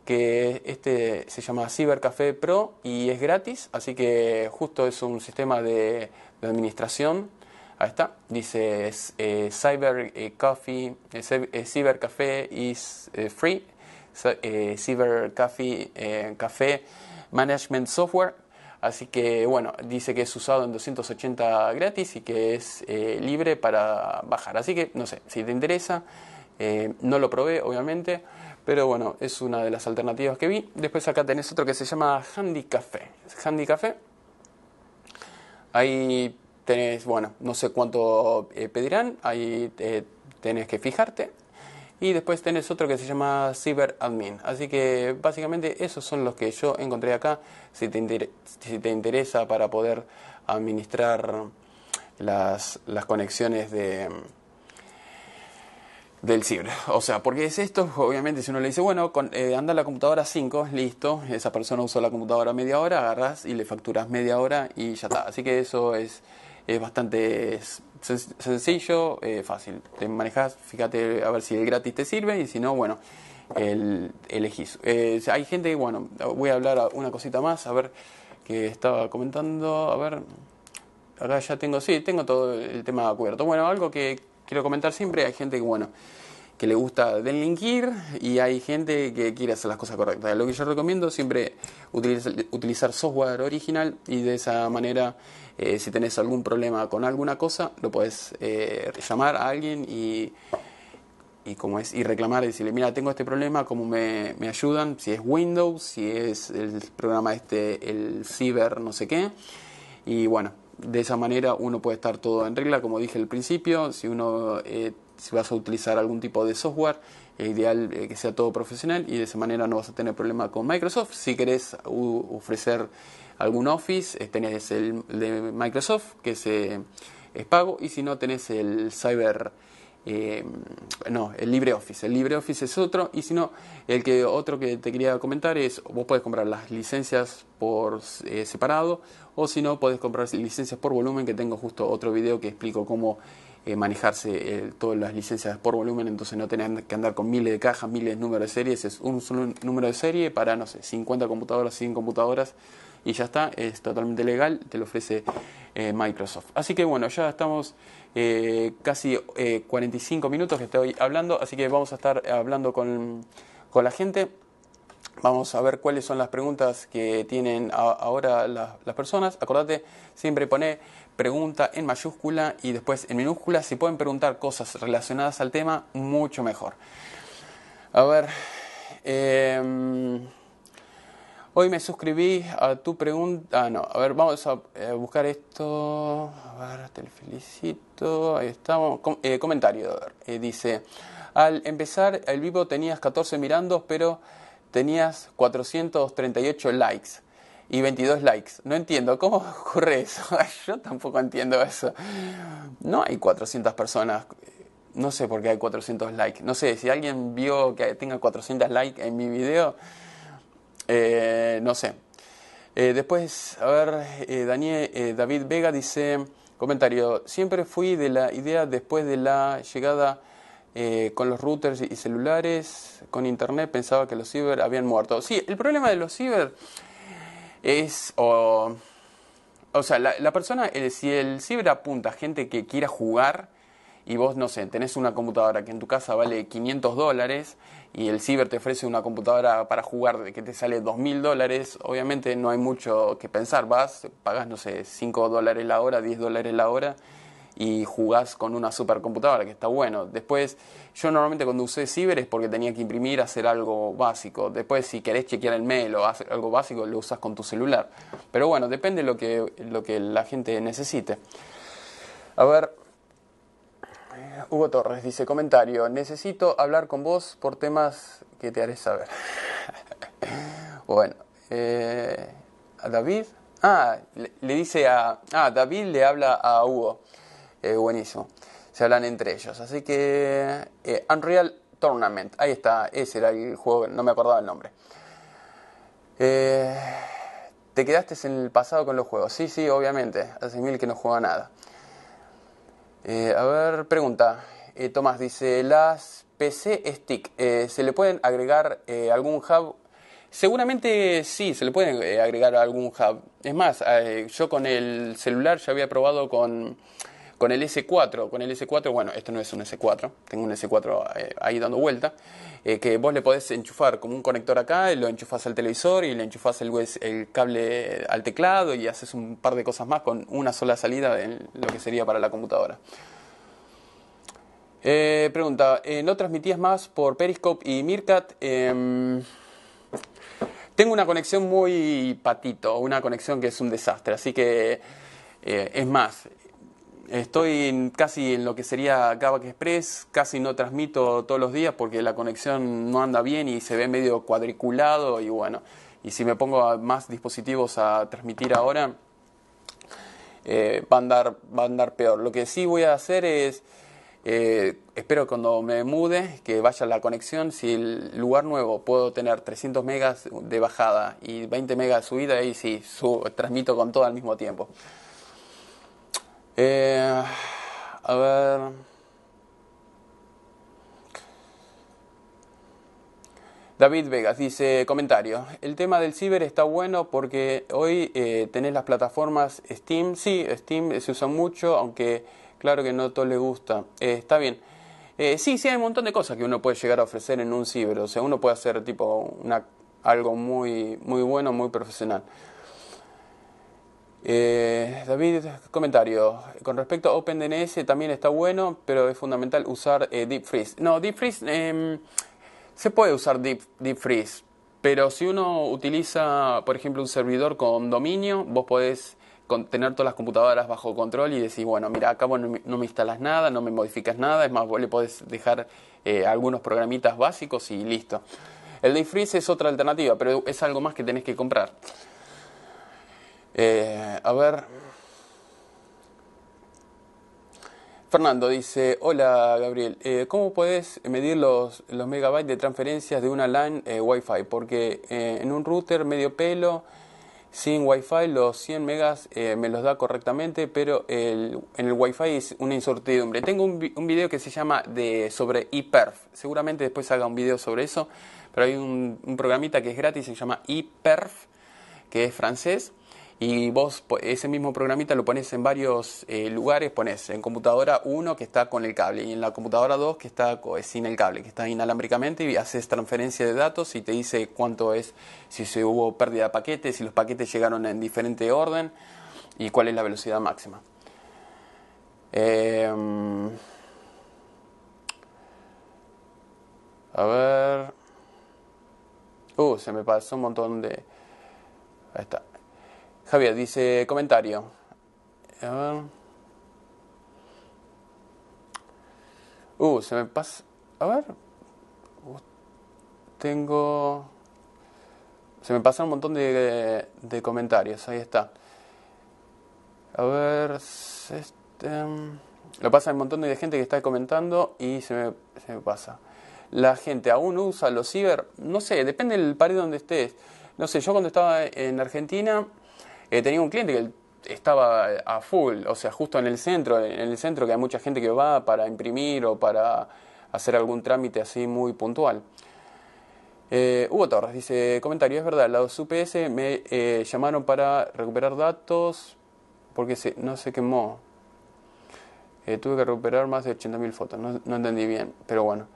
Speaker 1: que este se llama CyberCafé Pro y es gratis, así que justo es un sistema de, administración Ahí está. Dice eh, Cyber eh, Coffee, eh, Cyber Café is free. Cyber Coffee Café Management Software. Así que bueno, dice que es usado en 280 gratis y que es libre para bajar. Así que no sé, si te interesa, no lo probé obviamente, pero bueno, es una de las alternativas que vi. Después acá tenés otro que se llama Handy Café. Handy Café. Ahí tenés, bueno, no sé cuánto eh, pedirán, ahí eh, tenés que fijarte. Y después tenés otro que se llama Cyber Admin. Así que básicamente esos son los que yo encontré acá. Si te, si te interesa para poder administrar las, las conexiones de, del ciber. O sea, porque es esto, obviamente si uno le dice, bueno, eh, anda la computadora 5, listo, esa persona usó la computadora media hora, agarras y le facturas media hora y ya está. Así que eso es es bastante sencillo, eh, fácil. Te manejas, fíjate a ver si el gratis te sirve y si no, bueno, el, elegís. Eh, hay gente, bueno, voy a hablar una cosita más, a ver, que estaba comentando, a ver, acá ya tengo, sí, tengo todo el tema cubierto. Bueno, algo que quiero comentar siempre, hay gente que, bueno, que le gusta delinquir y hay gente que quiere hacer las cosas correctas. Lo que yo recomiendo siempre utilizar, utilizar software original y de esa manera eh, si tenés algún problema con alguna cosa, lo puedes eh, llamar a alguien y, y, como es, y reclamar y decirle, mira, tengo este problema, ¿cómo me, me, ayudan? Si es Windows, si es el programa este, el Cyber, no sé qué. Y bueno, de esa manera uno puede estar todo en regla, como dije al principio, si uno... Eh, si vas a utilizar algún tipo de software, es ideal que sea todo profesional y de esa manera no vas a tener problema con Microsoft. Si querés ofrecer algún Office, eh, tenés el de Microsoft, que es, eh, es pago, y si no tenés el Cyber, eh, no, el LibreOffice. El LibreOffice es otro, y si no, el que otro que te quería comentar es, vos podés comprar las licencias por separado, o si no, podés comprar licencias por volumen, que tengo justo otro video que explico cómo manejarse todas las licencias por volumen, entonces no tenés que andar con miles de cajas, miles de números de series, es un solo número de serie para, no sé, 50 computadoras, 100 computadoras, y ya está, es totalmente legal, te lo ofrece eh, Microsoft. Así que bueno, ya estamos eh, casi 45 eh, minutos que estoy hablando, así que vamos a estar hablando con, con la gente. Vamos a ver cuáles son las preguntas que tienen ahora las, personas. Acordate, siempre pone pregunta en mayúscula y después en minúscula. Si pueden preguntar cosas relacionadas al tema, mucho mejor. A ver. Eh, Hoy me suscribí a tu pregunta. Ah, no, a ver, vamos a eh, buscar esto. A ver, te felicito. Ahí estamos. Eh, comentario. Eh, dice: Al empezar el vivo tenías 14 mirandos, pero tenías 438 likes y 22 likes. No entiendo, ¿cómo ocurre eso? Yo tampoco entiendo eso. No hay 400 personas. No sé por qué hay 400 likes. No sé, si alguien vio que tenga 400 likes en mi video eh, no sé. Eh, después, a ver, eh, Daniel, David Vega dice, comentario, siempre fui de la idea después de la llegada con los routers y celulares, con internet, pensaba que los ciber habían muerto. Sí, el problema de los ciber es, o, o sea, la, la persona, si el ciber apunta a gente que quiera jugar, y vos, no sé, tenés una computadora que en tu casa vale 500 dólares y el ciber te ofrece una computadora para jugar que te sale 2.000 dólares, obviamente no hay mucho que pensar. Vas, pagas, no sé, 5 dólares la hora, 10 dólares la hora y jugás con una supercomputadora, que está bueno. Después, yo normalmente cuando usé ciber es porque tenía que imprimir, hacer algo básico. Después, si querés chequear el mail o hacer algo básico, lo usas con tu celular. Pero bueno, depende de lo que, lo que la gente necesite. A ver, Hugo Torres dice, comentario, necesito hablar con vos por temas que te haré saber. bueno, eh, a David, ah, le, dice a, ah, David le habla a Hugo, eh, buenísimo, se hablan entre ellos, así que eh, Unreal Tournament, ahí está, ese era el juego, no me acordaba el nombre. ¿Te quedaste en el pasado con los juegos? Sí, sí, obviamente, hace mil que no juega nada. Eh, a ver, pregunta. Eh, Tomás dice, las PC Stick, eh, ¿se le pueden agregar algún hub? Seguramente sí, se le puede agregar algún hub. Es más, yo con el celular ya había probado con, con el S4, con el S4, bueno, esto no es un S4, tengo un S4 eh, ahí dando vuelta, eh, que vos le podés enchufar como un conector acá, lo enchufás al televisor y le enchufás el, cable al teclado y haces un par de cosas más con una sola salida en lo que sería para la computadora. Eh, pregunta, ¿no transmitías más por Periscope y Mircat? Em, tengo una conexión muy patito, una conexión que es un desastre, así que es más, Estoy casi en lo que sería Gavac Express, casi no transmito todos los días porque la conexión no anda bien y se ve medio cuadriculado y bueno, y si me pongo más dispositivos a transmitir ahora, eh, va, a andar, va a andar peor. Lo que sí voy a hacer es, eh, espero cuando me mude, que vaya la conexión, si el lugar nuevo puedo tener 300 megas de bajada y 20 megas de subida, ahí sí, transmito con todo al mismo tiempo. Eh, a ver. David Vegas dice, comentario, el tema del ciber está bueno porque hoy eh, tenés las plataformas Steam, sí, Steam se usa mucho, aunque claro que no todo le gusta, eh, está bien. Eh, sí, sí, hay un montón de cosas que uno puede llegar a ofrecer en un ciber, o sea, uno puede hacer tipo una, algo muy, muy bueno, muy profesional. Eh, David, comentario. Con respecto a OpenDNS también está bueno, pero es fundamental usar eh, Deep Freeze. No, Deep Freeze em, se puede usar Deep, Deep Freeze, pero si uno utiliza, por ejemplo, un servidor con dominio, vos podés tener todas las computadoras bajo control y decir, bueno, mira, acá no, me instalas nada, no me modificas nada, es más, vos le podés dejar eh, algunos programitas básicos y listo. El Deep Freeze es otra alternativa, pero es algo más que tenés que comprar. Eh, a ver. Fernando dice, hola Gabriel, eh, ¿cómo puedes medir los, los, megabytes de transferencias de una LAN eh, Wi-Fi? Porque en un router medio pelo, sin Wi-Fi, los 100 megas me los da correctamente, pero en el Wi-Fi es una incertidumbre. Tengo un, un video que se llama de, sobre ePerf, seguramente después haga un video sobre eso, pero hay un, un programita que es gratis, se llama ePerf, que es francés y vos ese mismo programita lo pones en varios eh, lugares, pones en computadora 1 que está con el cable y en la computadora 2 que está sin el cable, que está inalámbricamente y haces transferencia de datos y te dice cuánto es, si se hubo pérdida de paquetes, si los paquetes llegaron en diferente orden y cuál es la velocidad máxima. Em, a ver. Uh, se me pasó un montón de. Ahí está. Javier dice, comentario. A ver. Uh, se me pasa. A ver. Tengo. Se me pasan un montón de, de, comentarios. Ahí está. A ver. Este, lo pasa un montón de gente que está comentando y se me, se me pasa. La gente aún usa los ciber. No sé, depende del país donde estés. No sé, yo cuando estaba en Argentina eh, tenía un cliente que estaba a full, o sea, justo en el centro, en el centro que hay mucha gente que va para imprimir o para hacer algún trámite así muy puntual. Eh, Hugo Torres dice, comentario, es verdad, los UPS me eh, llamaron para recuperar datos porque se, no se quemó. Eh, tuve que recuperar más de 80.000 fotos, no, entendí bien, pero bueno.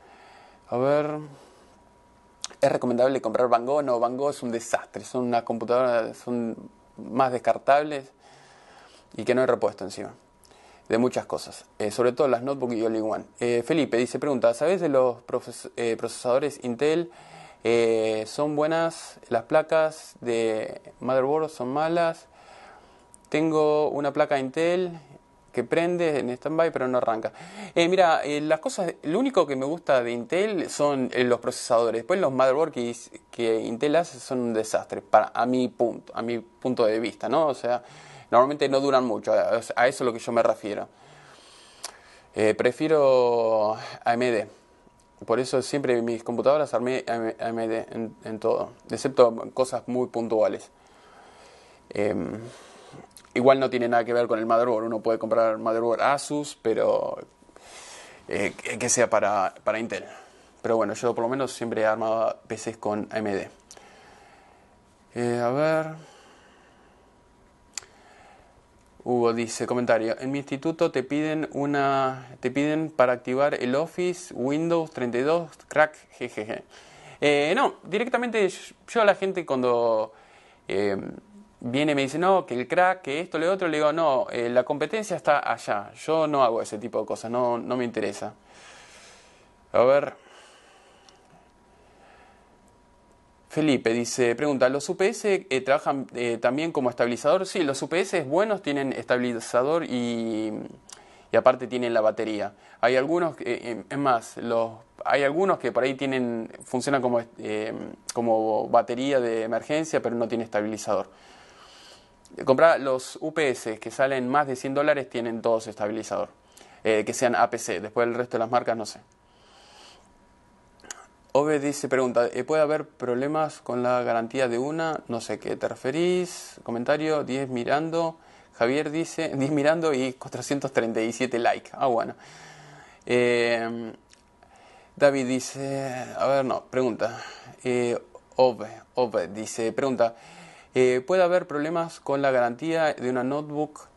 Speaker 1: A ver, ¿es recomendable comprar Van? No, Van es un desastre, son una computadora, son más descartables y que no hay repuesto encima. De muchas cosas, eh, sobre todo las notebooks y All-in-One. Eh, Felipe dice, pregunta, ¿sabes de los eh, procesadores Intel? ¿Son buenas? ¿Las placas de motherboard son malas? Tengo una placa Intel que prende en standby pero no arranca. Eh, mira, eh, las cosas, lo único que me gusta de Intel son eh, los procesadores. Después los motherboards que, Intel hace son un desastre, para, a mi punto, a mi punto de vista, ¿no? O sea, normalmente no duran mucho, a, eso es lo que yo me refiero. prefiero AMD. Por eso siempre mis computadoras armé AMD en, en todo, excepto cosas muy puntuales. Igual no tiene nada que ver con el motherboard. Uno puede comprar motherboard Asus, pero eh, que sea para, para, Intel. Pero bueno, yo por lo menos siempre he armado PCs con AMD. Eh, a ver. Hugo dice, comentario, en mi instituto te piden una te piden para activar el Office Windows 32 crack jejeje. Eh, no, directamente yo a la gente cuando eh, viene y me dice, no, que el crack, que esto, lo otro, le digo, no, eh, la competencia está allá, yo no hago ese tipo de cosas, no, no me interesa. A ver. Felipe dice, pregunta, ¿los UPS eh, trabajan eh, también como estabilizador? Sí, los UPS buenos tienen estabilizador y, y aparte tienen la batería. Hay algunos, eh, es más, los, hay algunos que por ahí tienen, funcionan como, como batería de emergencia, pero no tiene estabilizador. Comprar los UPS que salen más de 100 dólares tienen todos estabilizador, que sean APC, después el resto de las marcas no sé. Ove dice, pregunta, eh, ¿puede haber problemas con la garantía de una? No sé qué te referís. Comentario, 10 mirando. Javier dice, 10 mirando y 437 likes. Ah, bueno. Eh, David dice, a ver, no, pregunta. Eh, Ove, Ove dice, pregunta, eh, ¿puede haber problemas con la garantía de una notebook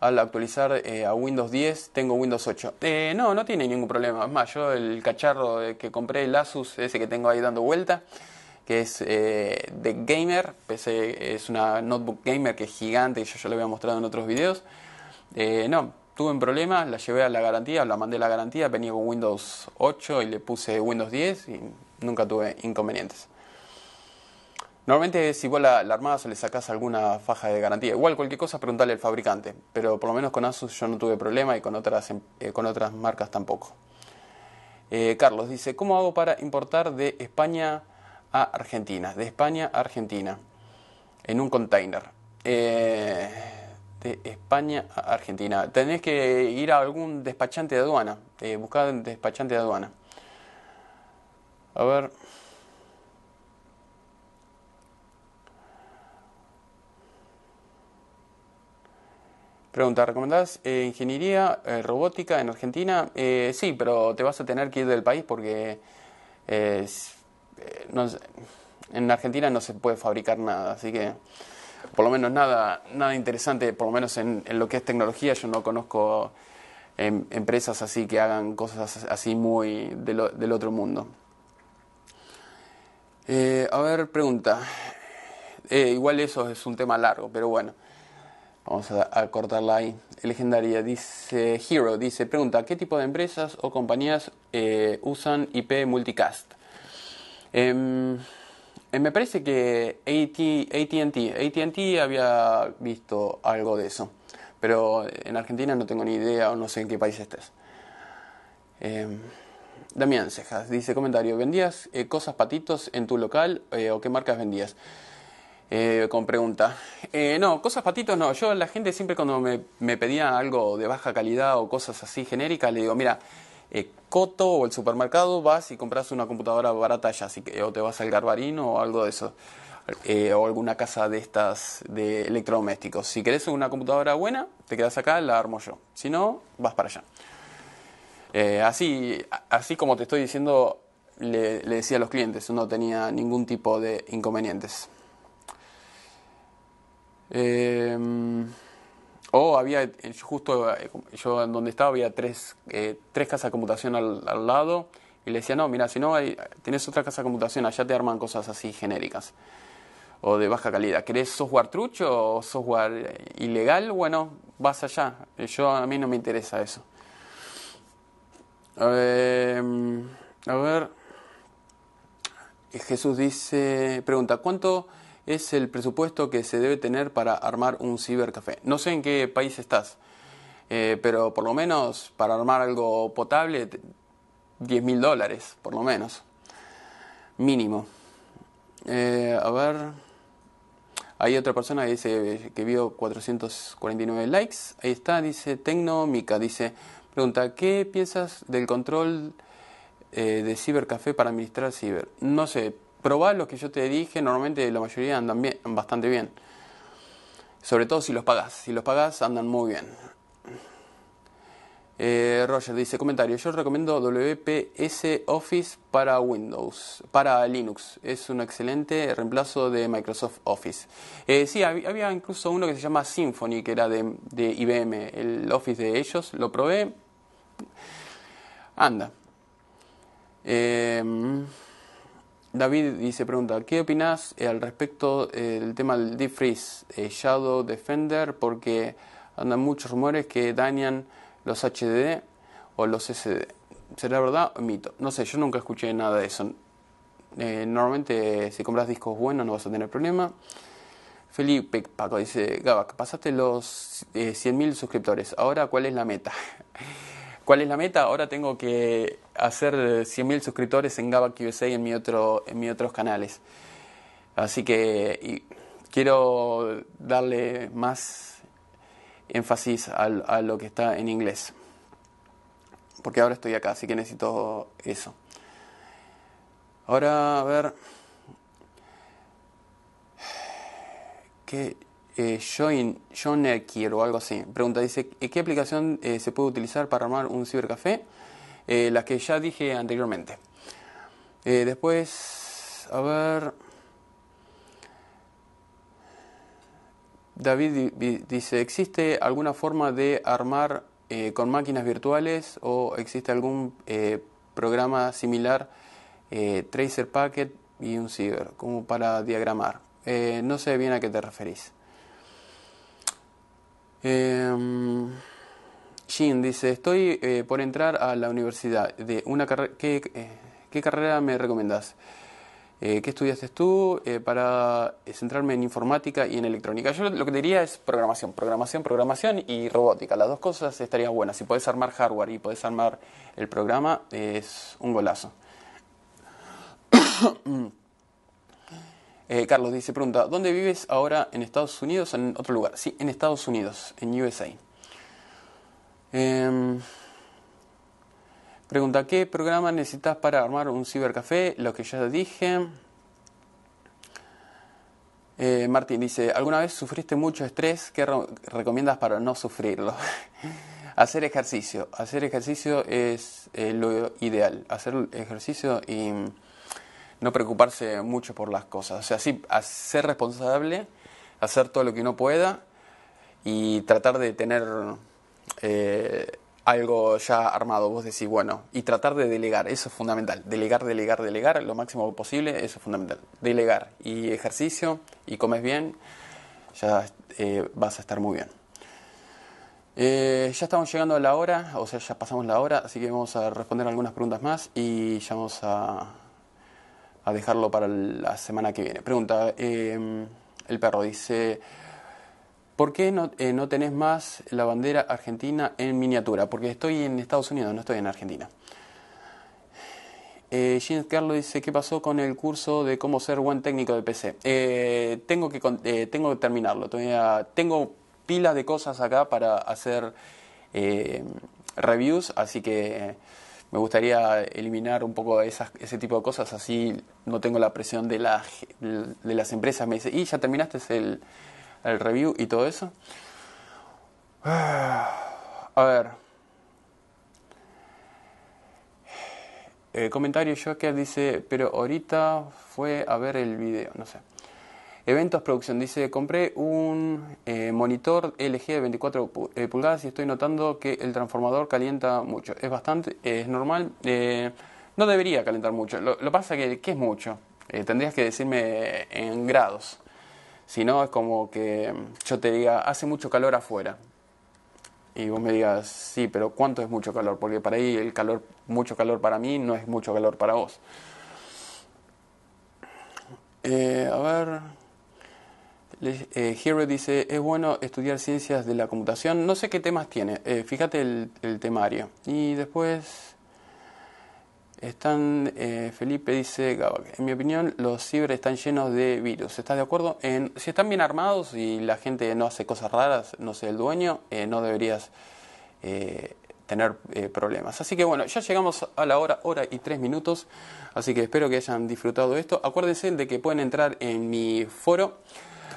Speaker 1: al actualizar eh, a Windows 10 tengo Windows 8. Eh, no, no tiene ningún problema. Es más, yo el cacharro que compré, el Asus, ese que tengo ahí dando vuelta, que es de Gamer, PC, es una notebook gamer que es gigante, y yo ya lo había mostrado en otros videos. no, tuve un problema, la llevé a la garantía, la mandé a la garantía, venía con Windows 8 y le puse Windows 10 y nunca tuve inconvenientes. Normalmente si vos la, la armás o le sacás alguna faja de garantía, igual cualquier cosa preguntarle al fabricante, pero por lo menos con Asus yo no tuve problema y con otras, em, eh, con otras marcas tampoco. Eh, Carlos dice, ¿cómo hago para importar de España a Argentina? De España a Argentina, en un container. Eh, de España a Argentina. Tenés que ir a algún despachante de aduana, buscar un despachante de aduana. A ver. Pregunta, ¿recomendás eh, ingeniería eh, robótica en Argentina? Eh, sí, pero te vas a tener que ir del país porque en Argentina no se puede fabricar nada, así que por lo menos nada, nada interesante, por lo menos en, lo que es tecnología, yo no conozco em, empresas así que hagan cosas así muy del otro mundo. a ver, pregunta. igual eso es un tema largo, pero bueno. Vamos a, cortarla ahí. Legendaria dice Hero, dice, pregunta, ¿qué tipo de empresas o compañías eh, usan IP multicast? Em, eh, me parece que ATT, ATT había visto algo de eso, pero en Argentina no tengo ni idea o no sé en qué país estés. Em, Damián Cejas dice comentario, ¿vendías eh, cosas patitos en tu local o qué marcas vendías? Eh, con pregunta. Eh, no, cosas patitos no. Yo, la gente siempre cuando me, pedía algo de baja calidad o cosas así genéricas, le digo, mira, eh, Coto o el supermercado vas y compras una computadora barata ya, así que, o te vas al Garbarino o algo de eso. o alguna casa de estas de electrodomésticos. Si querés una computadora buena, te quedas acá, la armo yo. Si no, vas para allá. así, así como te estoy diciendo, le, le decía a los clientes, no tenía ningún tipo de inconvenientes. Eh, o había, justo eh, yo donde estaba había tres, eh, tres casas de computación al, lado y le decía, no, mira, si no hay, tienes otra casa de computación, allá te arman cosas así genéricas o de baja calidad. ¿Querés software trucho o software ilegal? Bueno, vas allá. Yo a mí no me interesa eso. Em, a ver. Jesús dice, pregunta, ¿cuánto es el presupuesto que se debe tener para armar un cibercafé. No sé en qué país estás, eh, pero por lo menos para armar algo potable, 10 mil dólares, por lo menos, mínimo. Eh, a ver, hay otra persona que dice que vio 449 likes. Ahí está, dice Tecnomica, dice, pregunta, ¿qué piensas del control eh, de cibercafé para administrar ciber? No sé, probá lo que yo te dije, normalmente la mayoría andan bien, bastante bien. Sobre todo si los pagás. Si los pagás andan muy bien. Eh, Roger dice, comentario, yo recomiendo WPS Office para Windows, para Linux. Es un excelente reemplazo de Microsoft Office. Eh, sí, había, incluso uno que se llama Symfony, que era de, de IBM, el Office de ellos. Lo probé. Anda. Eh, David dice, pregunta, ¿qué opinas al respecto del tema del Deep Freeze, Shadow Defender? Porque andan muchos rumores que dañan los HDD o los SD. ¿Será verdad o mito? No sé, yo nunca escuché nada de eso. Eh, normalmente si compras discos buenos no vas a tener problema. Felipe Paco dice, Gabak, pasaste los eh, 100.000 suscriptores. Ahora, ¿cuál es la meta? ¿Cuál es la meta? Ahora tengo que hacer 100.000 suscriptores en Gabak USA y en, mi otro, en mis otros canales. Así que quiero darle más énfasis a lo que está en inglés. Porque ahora estoy acá, así que necesito eso. Ahora, a ver. ¿Qué? Eh, John, John o algo así. Pregunta, dice, ¿qué aplicación eh, se puede utilizar para armar un cibercafé? Eh, la que ya dije anteriormente. Eh, después, a ver... David dice, ¿existe alguna forma de armar eh, con máquinas virtuales o existe algún eh, programa similar, Tracer Packet y un Ciber, como para diagramar? no sé bien a qué te referís. Em, Jean dice, estoy por entrar a la universidad. De una ¿qué, ¿Qué carrera me recomendás? Eh, ¿Qué estudiaste tú eh, para centrarme en informática y en electrónica? Yo lo que diría es programación, programación, programación y robótica. Las dos cosas estarían buenas. Si puedes armar hardware y puedes armar el programa, es un golazo. Eh, Carlos dice, pregunta, ¿dónde vives ahora en Estados Unidos o en otro lugar? Sí, en Estados Unidos, en USA. Em, Pregunta, ¿qué programa necesitas para armar un cibercafé? Lo que ya dije. Eh, Martín dice, ¿alguna vez sufriste mucho estrés? ¿Qué recomiendas para no sufrirlo? hacer ejercicio. Hacer ejercicio es eh, lo ideal. Hacer ejercicio y no preocuparse mucho por las cosas. O sea, sí, ser responsable, hacer todo lo que uno pueda y tratar de tener... Eh, algo ya armado, vos decís, bueno, y tratar de delegar, eso es fundamental, delegar, delegar, delegar lo máximo posible, eso es fundamental, delegar y ejercicio y comes bien, ya eh, vas a estar muy bien. Eh, ya estamos llegando a la hora, o sea, ya pasamos la hora, así que vamos a responder algunas preguntas más y ya vamos a, dejarlo para la semana que viene. Pregunta, el perro dice... ¿Por qué no, eh, no tenés más la bandera argentina en miniatura? Porque estoy en Estados Unidos, no estoy en Argentina. Eh, Carlos dice, ¿qué pasó con el curso de cómo ser buen técnico de PC? Eh, tengo, que, eh, tengo que terminarlo. Tengo pilas de cosas acá para hacer reviews, así que me gustaría eliminar un poco esas, ese tipo de cosas, así no tengo la presión de, la, de las empresas. Me dice, ¿y ya terminaste el el review y todo eso. A ver. El comentario Joker dice, pero ahorita fue a ver el video, no sé. Eventos producción dice, compré un eh, monitor LG de 24 eh, pulgadas y estoy notando que el transformador calienta mucho. Es bastante, es normal, eh, no debería calentar mucho. Lo, que pasa que, que es mucho. tendrías que decirme en grados. Si no, es como que yo te diga, hace mucho calor afuera. Y vos me digas, sí, pero ¿cuánto es mucho calor? Porque para ahí el calor, mucho calor para mí, no es mucho calor para vos. Eh, a ver. Eh, Hero dice, es bueno estudiar ciencias de la computación. No sé qué temas tiene. Eh, fíjate el, temario. Y después... Están, eh, Felipe dice, en mi opinión, los ciber están llenos de virus. ¿Estás de acuerdo? En, si están bien armados y la gente no hace cosas raras, no sé, el dueño, eh, no deberías eh, tener problemas. Así que bueno, ya llegamos a la hora, hora y tres minutos. Así que espero que hayan disfrutado esto. Acuérdense de que pueden entrar en mi foro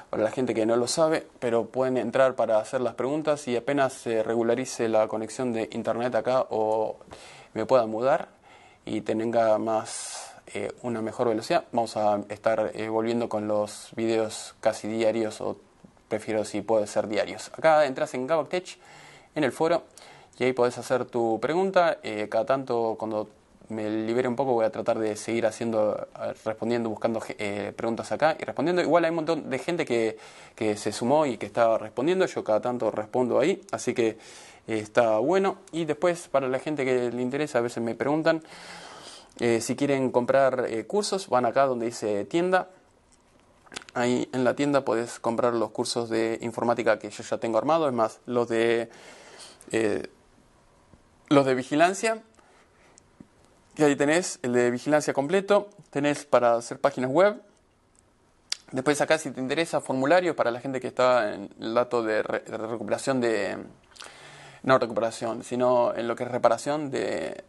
Speaker 1: para la gente que no lo sabe, pero pueden entrar para hacer las preguntas y apenas se regularice la conexión de internet acá o me pueda mudar y tenga más eh, una mejor velocidad, vamos a estar eh, volviendo con los videos casi diarios o prefiero si puede ser diarios. Acá entras en GabakTech en el foro y ahí podés hacer tu pregunta. Eh, cada tanto cuando me libere un poco voy a tratar de seguir haciendo, respondiendo, buscando eh, preguntas acá y respondiendo. Igual hay un montón de gente que, que, se sumó y que está respondiendo. Yo cada tanto respondo ahí, así que eh, está bueno. Y después para la gente que le interesa, a veces me preguntan si quieren comprar cursos, van acá donde dice tienda. Ahí en la tienda podés comprar los cursos de informática que yo ya tengo armado, es más, los de los de vigilancia, que ahí tenés el de vigilancia completo, tenés para hacer páginas web. Después acá si te interesa formulario para la gente que está en el dato de, recuperación de, no recuperación, sino en lo que es reparación de,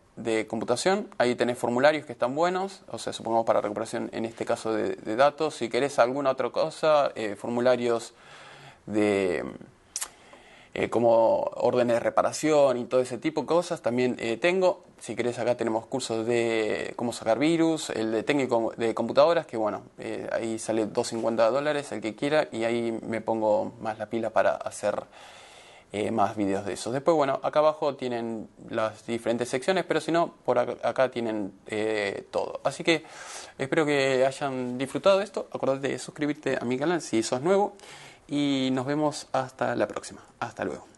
Speaker 1: computación. Ahí tenés formularios que están buenos, o sea, supongamos para recuperación en este caso de, datos. Si querés alguna otra cosa, eh, formularios de eh, como órdenes de reparación y todo ese tipo de cosas también eh, tengo. Si querés acá tenemos cursos de cómo sacar virus, el de técnico de computadoras, que bueno, ahí sale 250 dólares el que quiera y ahí me pongo más la pila para hacer más vídeos de esos. Después, bueno, acá abajo tienen las diferentes secciones, pero si no, por acá, tienen todo. Así que espero que hayan disfrutado esto. Acordate de suscribirte a mi canal si sos nuevo y nos vemos hasta la próxima. Hasta luego.